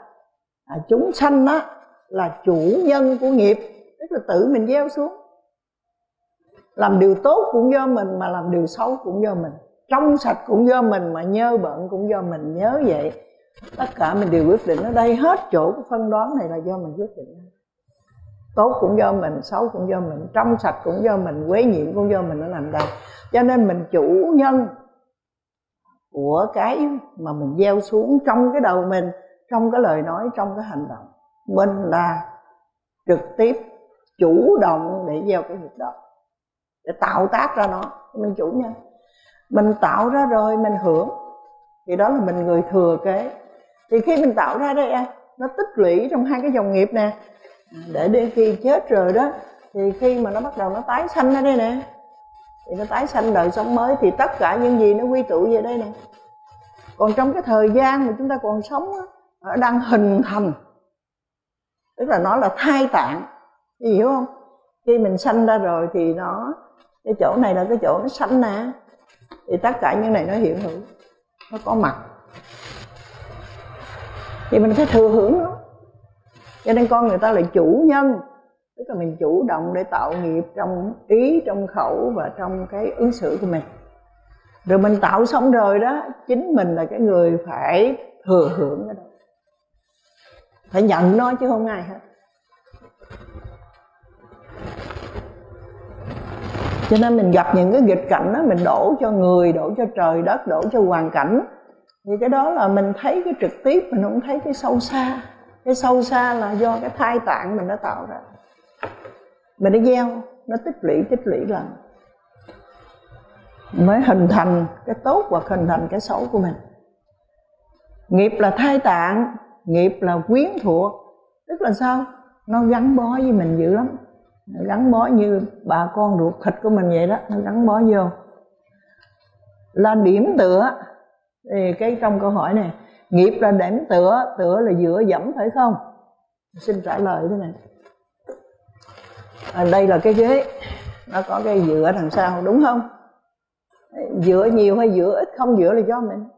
à, chúng sanh đó là chủ nhân của nghiệp tức là tự mình gieo xuống. Làm điều tốt cũng do mình mà làm điều xấu cũng do mình. Trong sạch cũng do mình mà nhớ bận cũng do mình nhớ vậy tất cả mình đều quyết định ở đây. Hết chỗ của phân đoán này là do mình quyết định. Tốt cũng do mình, xấu cũng do mình, trong sạch cũng do mình quế nhiễm cũng do mình nó làm đây. Cho nên mình chủ nhân của cái mà mình gieo xuống trong cái đầu mình, trong cái lời nói, trong cái hành động. Mình là trực tiếp chủ động để gieo cái việc đó, để tạo tác ra nó. Mình chủ nhân. Mình tạo ra rồi, mình hưởng. Thì đó là mình người thừa kế thì khi mình tạo ra đây à, nó tích lũy trong hai cái dòng nghiệp nè để đến khi chết rồi đó thì khi mà nó bắt đầu nó tái sanh ở đây nè thì nó tái sanh đời sống mới thì tất cả những gì nó quy tụ về đây nè. Còn trong cái thời gian mà chúng ta còn sống đó, nó đang hình thành tức là nó là thai tạng. Chị hiểu không? Khi mình sanh ra rồi thì nó cái chỗ này là cái chỗ nó sanh nè thì tất cả những này nó hiện hữu nó có mặt thì mình phải thừa hưởng nó. Cho nên con người ta là chủ nhân. Tức là mình chủ động để tạo nghiệp trong ý, trong khẩu và trong cái ứng xử của mình. Rồi mình tạo xong rồi đó, chính mình là cái người phải thừa hưởng cái đó. Phải nhận nó chứ không ai hết. Cho nên mình gặp những cái nghịch cảnh đó, mình đổ cho người, đổ cho trời đất, đổ cho hoàn cảnh thì cái đó là mình thấy cái trực tiếp, mình không thấy cái sâu xa. Cái sâu xa là do cái thai tạng mình đã tạo ra. Mình đã gieo, nó tích lũy tích lũy lần. Mới hình thành cái tốt hoặc hình thành cái xấu của mình. Nghiệp là thai tạng, nghiệp là quyến thuộc. Tức là sao? Nó gắn bó với mình dữ lắm. Nó gắn bó như bà con ruột thịt của mình vậy đó. Nó gắn bó vô. Là điểm tựa thì cái trong câu hỏi này nghiệp là điểm tựa tựa là dựa dẫm phải không? Xin trả lời thế này. À, đây là cái ghế. Nó có cái dựa đằng sau đúng không? Dựa nhiều hay dựa ít? Không dựa là do mình.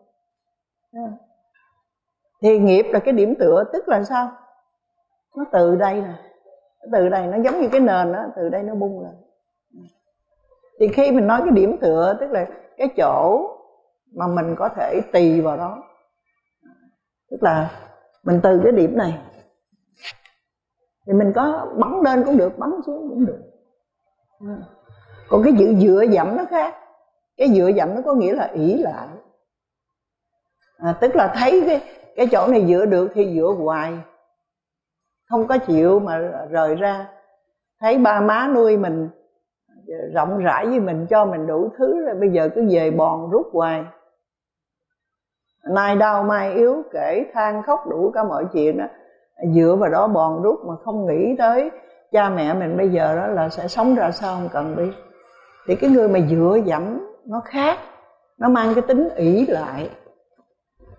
Thì nghiệp là cái điểm tựa tức là sao? Nó từ đây nè. Từ đây nó giống như cái nền đó từ đây nó bung lên. Thì khi mình nói cái điểm tựa tức là cái chỗ mà mình có thể tùy vào đó. Tức là mình từ cái điểm này. Thì mình có bắn lên cũng được bắn xuống cũng được. Còn cái dự dựa dẫm nó khác. Cái dựa dẫm nó có nghĩa là ỷ lại. À, tức là thấy cái cái chỗ này dựa được thì dựa hoài. Không có chịu mà rời ra. Thấy ba má nuôi mình rộng rãi với mình cho mình đủ thứ rồi bây giờ cứ về bòn rút hoài nay đau, mai yếu, kể than khóc đủ cả mọi chuyện đó dựa vào đó bòn rút mà không nghĩ tới cha mẹ mình bây giờ đó là sẽ sống ra sao không cần biết. Thì cái người mà dựa dẫm nó khác, nó mang cái tính ỷ lại.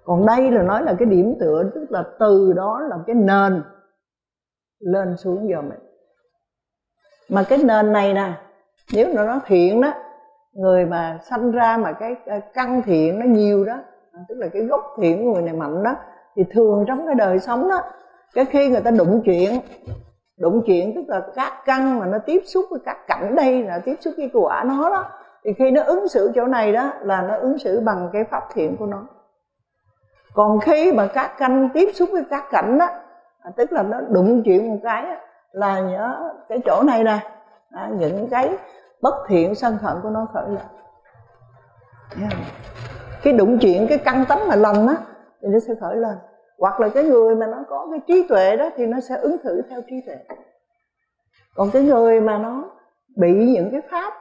Còn đây là nói là cái điểm tựa, tức là từ đó là cái nền lên xuống giờ mình. Mà cái nền này nè, nếu nó nó thiện đó, người mà sanh ra mà cái căn thiện nó nhiều đó tức là cái gốc thiện của người này mạnh đó thì thường trong cái đời sống đó cái khi người ta đụng chuyện đụng chuyện tức là các căn mà nó tiếp xúc với các cảnh đây là tiếp xúc với quả nó đó thì khi nó ứng xử chỗ này đó là nó ứng xử bằng cái pháp thiện của nó còn khi mà các căn tiếp xúc với các cảnh đó à, tức là nó đụng chuyện một cái là nhớ cái chỗ này nè à, những cái bất thiện sân hận của nó khởi lên yeah cái đụng chuyện, cái căn tánh mà lành á, thì nó sẽ khởi lên. Hoặc là cái người mà nó có cái trí tuệ đó thì nó sẽ ứng xử theo trí tuệ. Còn cái người mà nó bị những cái pháp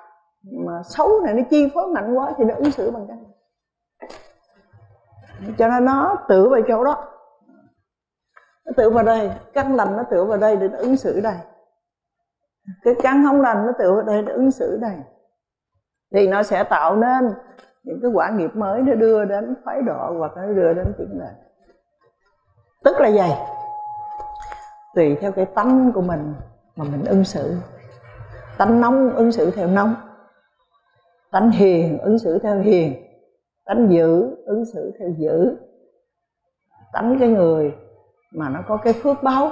mà xấu này, nó chi phối mạnh quá thì nó ứng xử bằng cái này. Cho nên nó tự vào chỗ đó. Nó tựa vào đây căn lành nó tựa vào đây để nó ứng xử đây. Cái căn không lành nó tựa vào đây để ứng xử đây. Thì nó sẽ tạo nên những cái quả nghiệp mới nó đưa đến phái độ hoặc nó đưa đến tiếng lệ tức là vậy. Tùy theo cái tánh của mình mà mình ứng xử. Tánh nóng ứng xử theo nóng. Tánh hiền ứng xử theo hiền. Tánh dữ ứng xử theo dữ. Tánh cái người mà nó có cái phước báo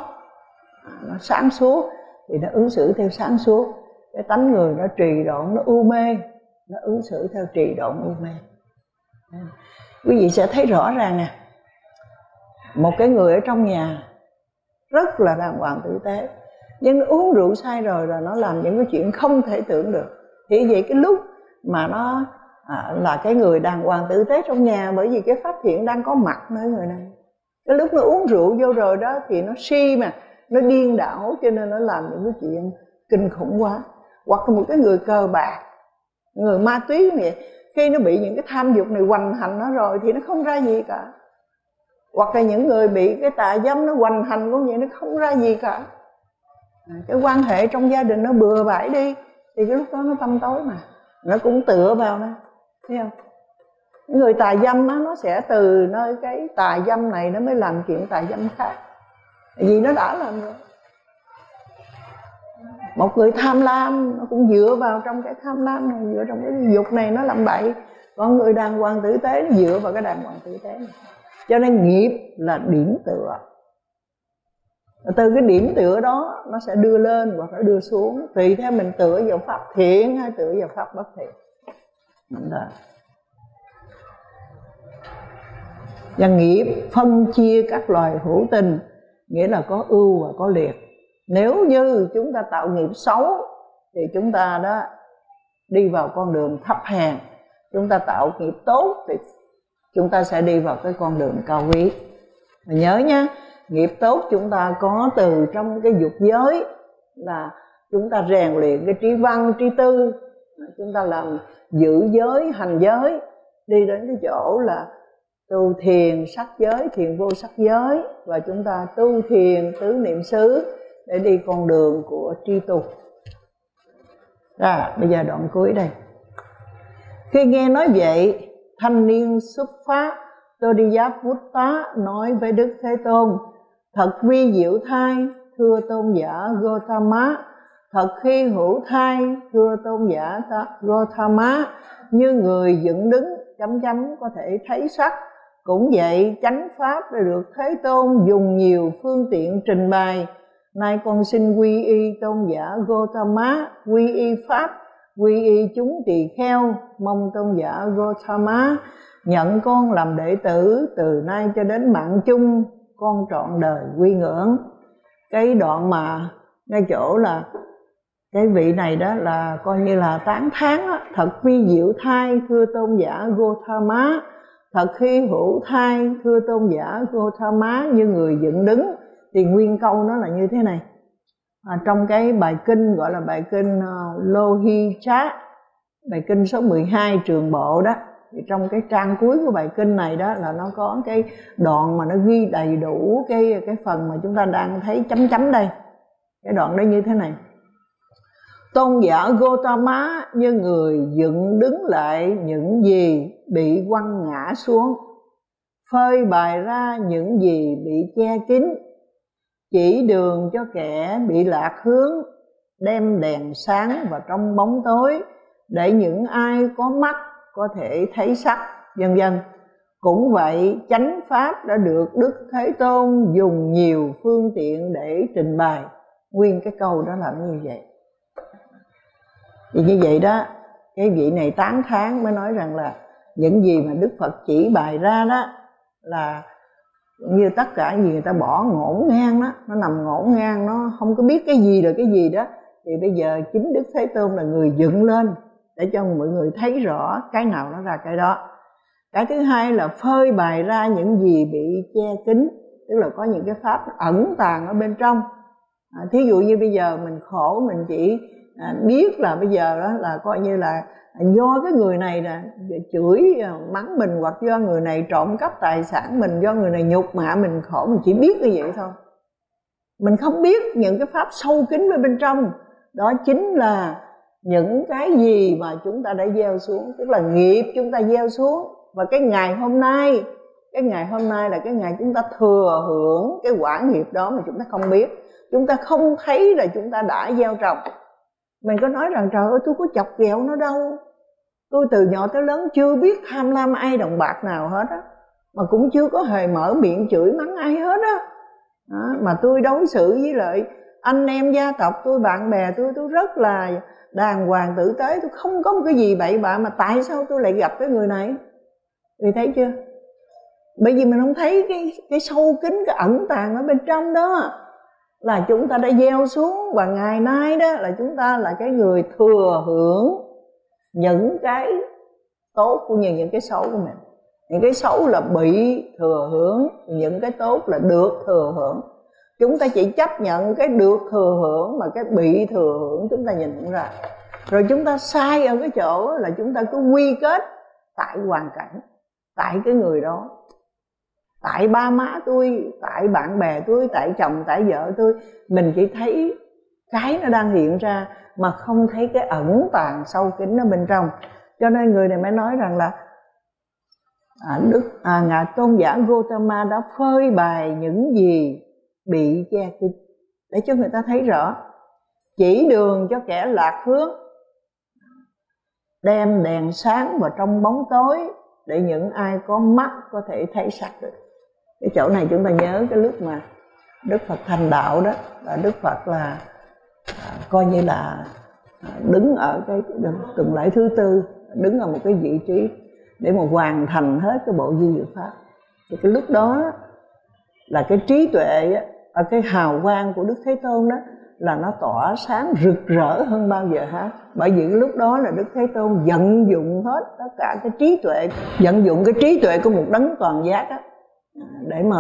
à, nó sáng suốt thì nó ứng xử theo sáng suốt. Cái tánh người nó trì độn, nó u mê nó ứng xử theo trì độn u mê quý vị sẽ thấy rõ ràng nè. Một cái người ở trong nhà rất là đàng hoàng tử tế. Nhưng uống rượu say rồi là nó làm những cái chuyện không thể tưởng được. Thì vậy cái lúc mà nó à, là cái người đàng hoàng tử tế trong nhà bởi vì cái phát hiện đang có mặt nơi người này. Cái lúc nó uống rượu vô rồi đó thì nó si mà nó điên đảo cho nên nó làm những cái chuyện kinh khủng quá. Hoặc là một cái người cờ bạc người ma túy như vậy khi nó bị những cái tham dục này hoành hành nó rồi thì nó không ra gì cả. Hoặc là những người bị cái tà dâm nó hoành hành cũng vậy, nó không ra gì cả. À, cái quan hệ trong gia đình nó bừa bãi đi, thì cái lúc đó nó tâm tối mà. Nó cũng tựa vào nó, thấy không? Người tà dâm á, nó sẽ từ nơi cái tà dâm này nó mới làm chuyện tà dâm khác. Vì nó đã làm rồi một người tham lam, nó cũng dựa vào trong cái tham lam này, dựa trong cái dục này nó làm bậy. Còn người đàng hoàng tử tế, nó dựa vào cái đàng hoàng tử tế này. Cho nên nghiệp là điểm tựa. Từ cái điểm tựa đó, nó sẽ đưa lên hoặc nó đưa xuống. Tùy theo mình tựa vào pháp thiện hay tựa vào pháp bất thiện. Đó. và nghiệp phân chia các loài hữu tình, nghĩa là có ưu và có liệt nếu như chúng ta tạo nghiệp xấu, thì chúng ta đó đi vào con đường thấp hèn. Chúng ta tạo nghiệp tốt, thì chúng ta sẽ đi vào cái con đường cao quý. Mà nhớ nhá nghiệp tốt chúng ta có từ trong cái dục giới là chúng ta rèn luyện cái trí văn, trí tư. Chúng ta làm giữ giới, hành giới. Đi đến cái chỗ là tu thiền sắc giới, thiền vô sắc giới. Và chúng ta tu thiền tứ niệm xứ để đi con đường của tri tu ra bây giờ đoạn cuối đây. Khi nghe nói vậy, thanh niên xuất phát, tôi đi giáp vút tá, nói với đức thế tôn, thật vi diệu thai, thưa tôn giả Gotama. Thật khi hữu thai, thưa tôn giả Gotama. Như người dựng đứng, chấm chấm có thể thấy sắc. Cũng vậy, chánh pháp đã được thế tôn dùng nhiều phương tiện trình bày nay con xin quy y tôn giả Gotama quy y pháp, quy y chúng tỳ kheo. Mong tôn giả Gotama nhận con làm đệ tử từ nay cho đến mạng chung. Con trọn đời quy ngưỡng. Cái đoạn mà ngay chỗ là cái vị này đó là coi như là tán thán thật vi diệu thai, thưa tôn giả Gotama thật khi hữu thai, thưa tôn giả Gotama như người dựng đứng thì nguyên câu nó là như thế này. À, trong cái bài kinh gọi là bài kinh uh, Lohi Chat bài kinh số 12 trường bộ đó thì trong cái trang cuối của bài kinh này đó là nó có cái đoạn mà nó ghi đầy đủ cái cái phần mà chúng ta đang thấy chấm chấm đây. Cái đoạn đó như thế này. Tôn giả Gotama như người dựng đứng lại những gì bị quăng ngã xuống phơi bày ra những gì bị che kín chỉ đường cho kẻ bị lạc hướng, đem đèn sáng vào trong bóng tối, để những ai có mắt có thể thấy sắc, vân vân. Cũng vậy, chánh pháp đã được đức thế tôn dùng nhiều phương tiện để trình bày. Nguyên cái câu đó là như vậy. Thì như vậy đó, cái vị này tán thán mới nói rằng là những gì mà đức phật chỉ bày ra đó là như tất cả gì người ta bỏ ngổn ngang đó nó nằm ngổn ngang nó không có biết cái gì rồi cái gì đó. Thì bây giờ chính đức thế tôn là người dựng lên để cho mọi người thấy rõ cái nào nó ra cái đó. Cái thứ hai là phơi bày ra những gì bị che kín tức là có những cái pháp ẩn tàng ở bên trong. À, thí dụ như bây giờ mình khổ mình chỉ à, biết là bây giờ đó là coi như là do cái người này là chửi à, mắng mình hoặc do người này trộm cắp tài sản mình do người này nhục mạ mình khổ mình chỉ biết như vậy thôi. Mình không biết những cái pháp sâu kín bên bên trong. Đó chính là những cái gì mà chúng ta đã gieo xuống tức là nghiệp chúng ta gieo xuống. Và cái ngày hôm nay cái ngày hôm nay là cái ngày chúng ta thừa hưởng cái quả nghiệp đó mà chúng ta không biết. Chúng ta không thấy là chúng ta đã gieo trồng mình có nói rằng, trời ơi, tôi có chọc ghẹo nó đâu. Tôi từ nhỏ tới lớn chưa biết tham lam ai đồng bạc nào hết á, mà cũng chưa có hề mở miệng chửi mắng ai hết á. Mà tôi đối xử với lại anh em gia tộc, tôi bạn bè tôi tôi rất là đàng hoàng, tử tế, tôi không có một cái gì bậy bạ, mà tại sao tôi lại gặp cái người này? Vì thấy chưa? Bởi vì mình không thấy cái cái sâu kín, cái ẩn tàng ở bên trong đó là chúng ta đã gieo xuống và ngày nay đó là chúng ta là cái người thừa hưởng những cái tốt cũng như những cái xấu của mình. Những cái xấu là bị thừa hưởng, những cái tốt là được thừa hưởng. Chúng ta chỉ chấp nhận cái được thừa hưởng mà cái bị thừa hưởng chúng ta nhìn ra. Rồi chúng ta sai ở cái chỗ là chúng ta cứ quy kết tại hoàn cảnh, tại cái người đó tại ba má tôi tại bạn bè tôi tại chồng tại vợ tôi. Mình chỉ thấy cái nó đang hiện ra mà không thấy cái ẩn tàng sâu kín ở bên trong. Cho nên người này mới nói rằng là à, đức à, ngài tôn giả Gautama đã phơi bày những gì bị che kín. Để cho người ta thấy rõ. Chỉ đường cho kẻ lạc hướng đem đèn sáng vào trong bóng tối để những ai có mắt có thể thấy sắc được cái chỗ này chúng ta nhớ cái lúc mà đức phật thành đạo đó là đức phật là à, coi như là à, đứng ở cái tuần lễ thứ tư đứng ở một cái vị trí để mà hoàn thành hết cái bộ di diệu pháp. Thì cái lúc đó là cái trí tuệ ở cái hào quang của đức thế tôn đó là nó tỏa sáng rực rỡ hơn bao giờ hết. Bởi vì lúc đó là đức thế tôn vận dụng hết tất cả cái trí tuệ vận dụng cái trí tuệ của một đấng toàn giác đó để mà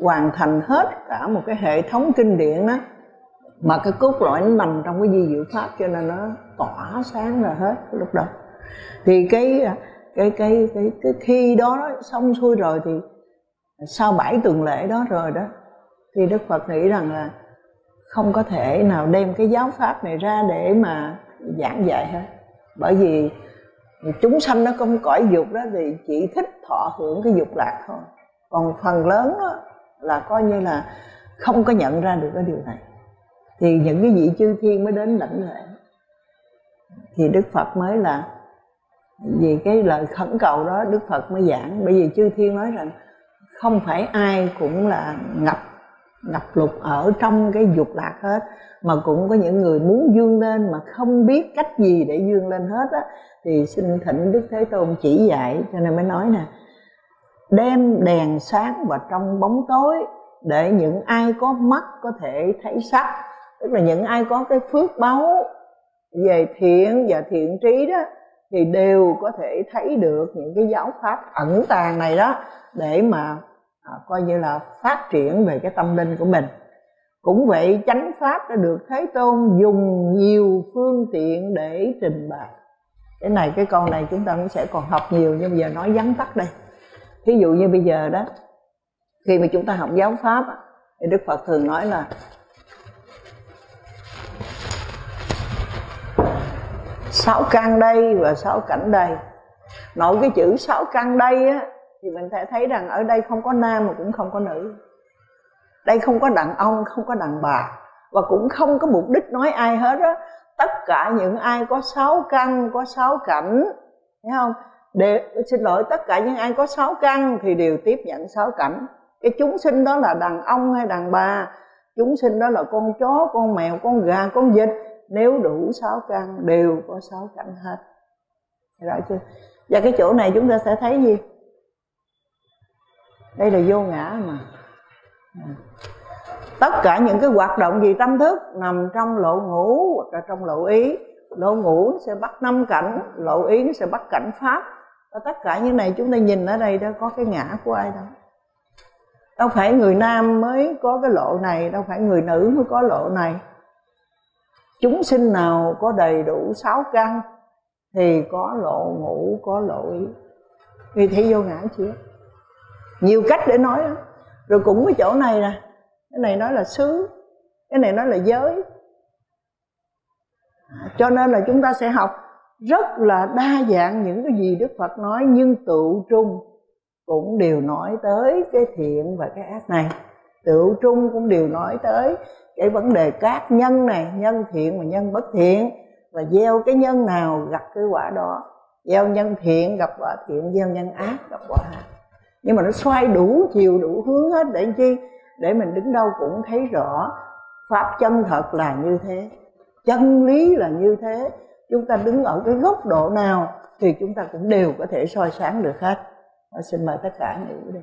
hoàn thành hết cả một cái hệ thống kinh điển đó mà cái cốt lõi nó nằm trong cái di diệu pháp cho nên nó tỏa sáng ra hết lúc đó. Thì cái cái cái cái cái khi đó xong xuôi rồi thì sau bảy tuần lễ đó rồi đó, thì đức phật nghĩ rằng là không có thể nào đem cái giáo pháp này ra để mà giảng dạy hết. Bởi vì chúng sanh nó không cõi dục đó thì chỉ thích thọ hưởng cái dục lạc thôi còn phần lớn đó là coi như là không có nhận ra được cái điều này. Thì những cái vị chư thiên mới đến lãnh lễ. Thì đức phật mới là, vì cái lời khẩn cầu đó đức phật mới giảng. Bởi vì chư thiên nói rằng không phải ai cũng là ngập ngập lụt ở trong cái dục lạc hết, mà cũng có những người muốn dương lên mà không biết cách gì để dương lên hết á. Thì xin thỉnh đức thế tôn chỉ dạy, cho nên mới nói nè đem đèn sáng vào trong bóng tối để những ai có mắt có thể thấy sắc. Tức là những ai có cái phước báu về thiện và thiện trí đó thì đều có thể thấy được những cái giáo pháp ẩn tàng này đó để mà à, coi như là phát triển về cái tâm linh của mình. Cũng vậy chánh pháp đã được thế tôn dùng nhiều phương tiện để trình bày. Cái này cái câu này chúng ta cũng sẽ còn học nhiều nhưng bây giờ nói vắn tắt đây thí dụ như bây giờ đó, khi mà chúng ta học giáo pháp, thì đức phật thường nói là, sáu căn đây và sáu cảnh đây. Nội cái chữ sáu căn đây á, thì mình sẽ thấy rằng ở đây không có nam mà cũng không có nữ. Đây không có đàn ông, không có đàn bà, và cũng không có mục đích nói ai hết á. Tất cả những ai có sáu căn, có sáu cảnh, thấy không? Để xin lỗi tất cả những ai có sáu căn thì đều tiếp nhận sáu cảnh. Cái chúng sinh đó là đàn ông hay đàn bà? Chúng sinh đó là con chó, con mèo, con gà, con vịt. Nếu đủ sáu căn, đều có sáu cảnh hết. Rõ chưa? Và cái chỗ này chúng ta sẽ thấy gì? Đây là vô ngã mà. Tất cả những cái hoạt động gì tâm thức nằm trong lộ ngủ hoặc là trong lộ ý. Lộ ngũ sẽ bắt năm cảnh lộ ý nó sẽ bắt cảnh pháp và tất cả những này chúng ta nhìn ở đây đó có cái ngã của ai đó, đâu phải người nam mới có cái lộ này đâu phải người nữ mới có lộ này. Chúng sinh nào có đầy đủ sáu căn thì có lộ ngủ, có lộ ý. Vì thấy vô ngã chưa? Nhiều cách để nói đó. rồi cũng cái chỗ này nè cái này nói là xứ cái này nói là giới. Cho nên là chúng ta sẽ học rất là đa dạng những cái gì đức phật nói, nhưng tự trung cũng đều nói tới cái thiện và cái ác này. Tự trung cũng đều nói tới cái vấn đề các nhân này, nhân thiện và nhân bất thiện. Và gieo cái nhân nào gặp cái quả đó, gieo nhân thiện gặp quả thiện, gieo nhân ác gặp quả ác. Nhưng mà nó xoay đủ chiều, đủ hướng hết để chi? Để mình đứng đâu cũng thấy rõ, pháp chân thật là như thế, chân lý là như thế chúng ta đứng ở cái góc độ nào thì chúng ta cũng đều có thể soi sáng được hết. Ờ, xin mời tất cả những đây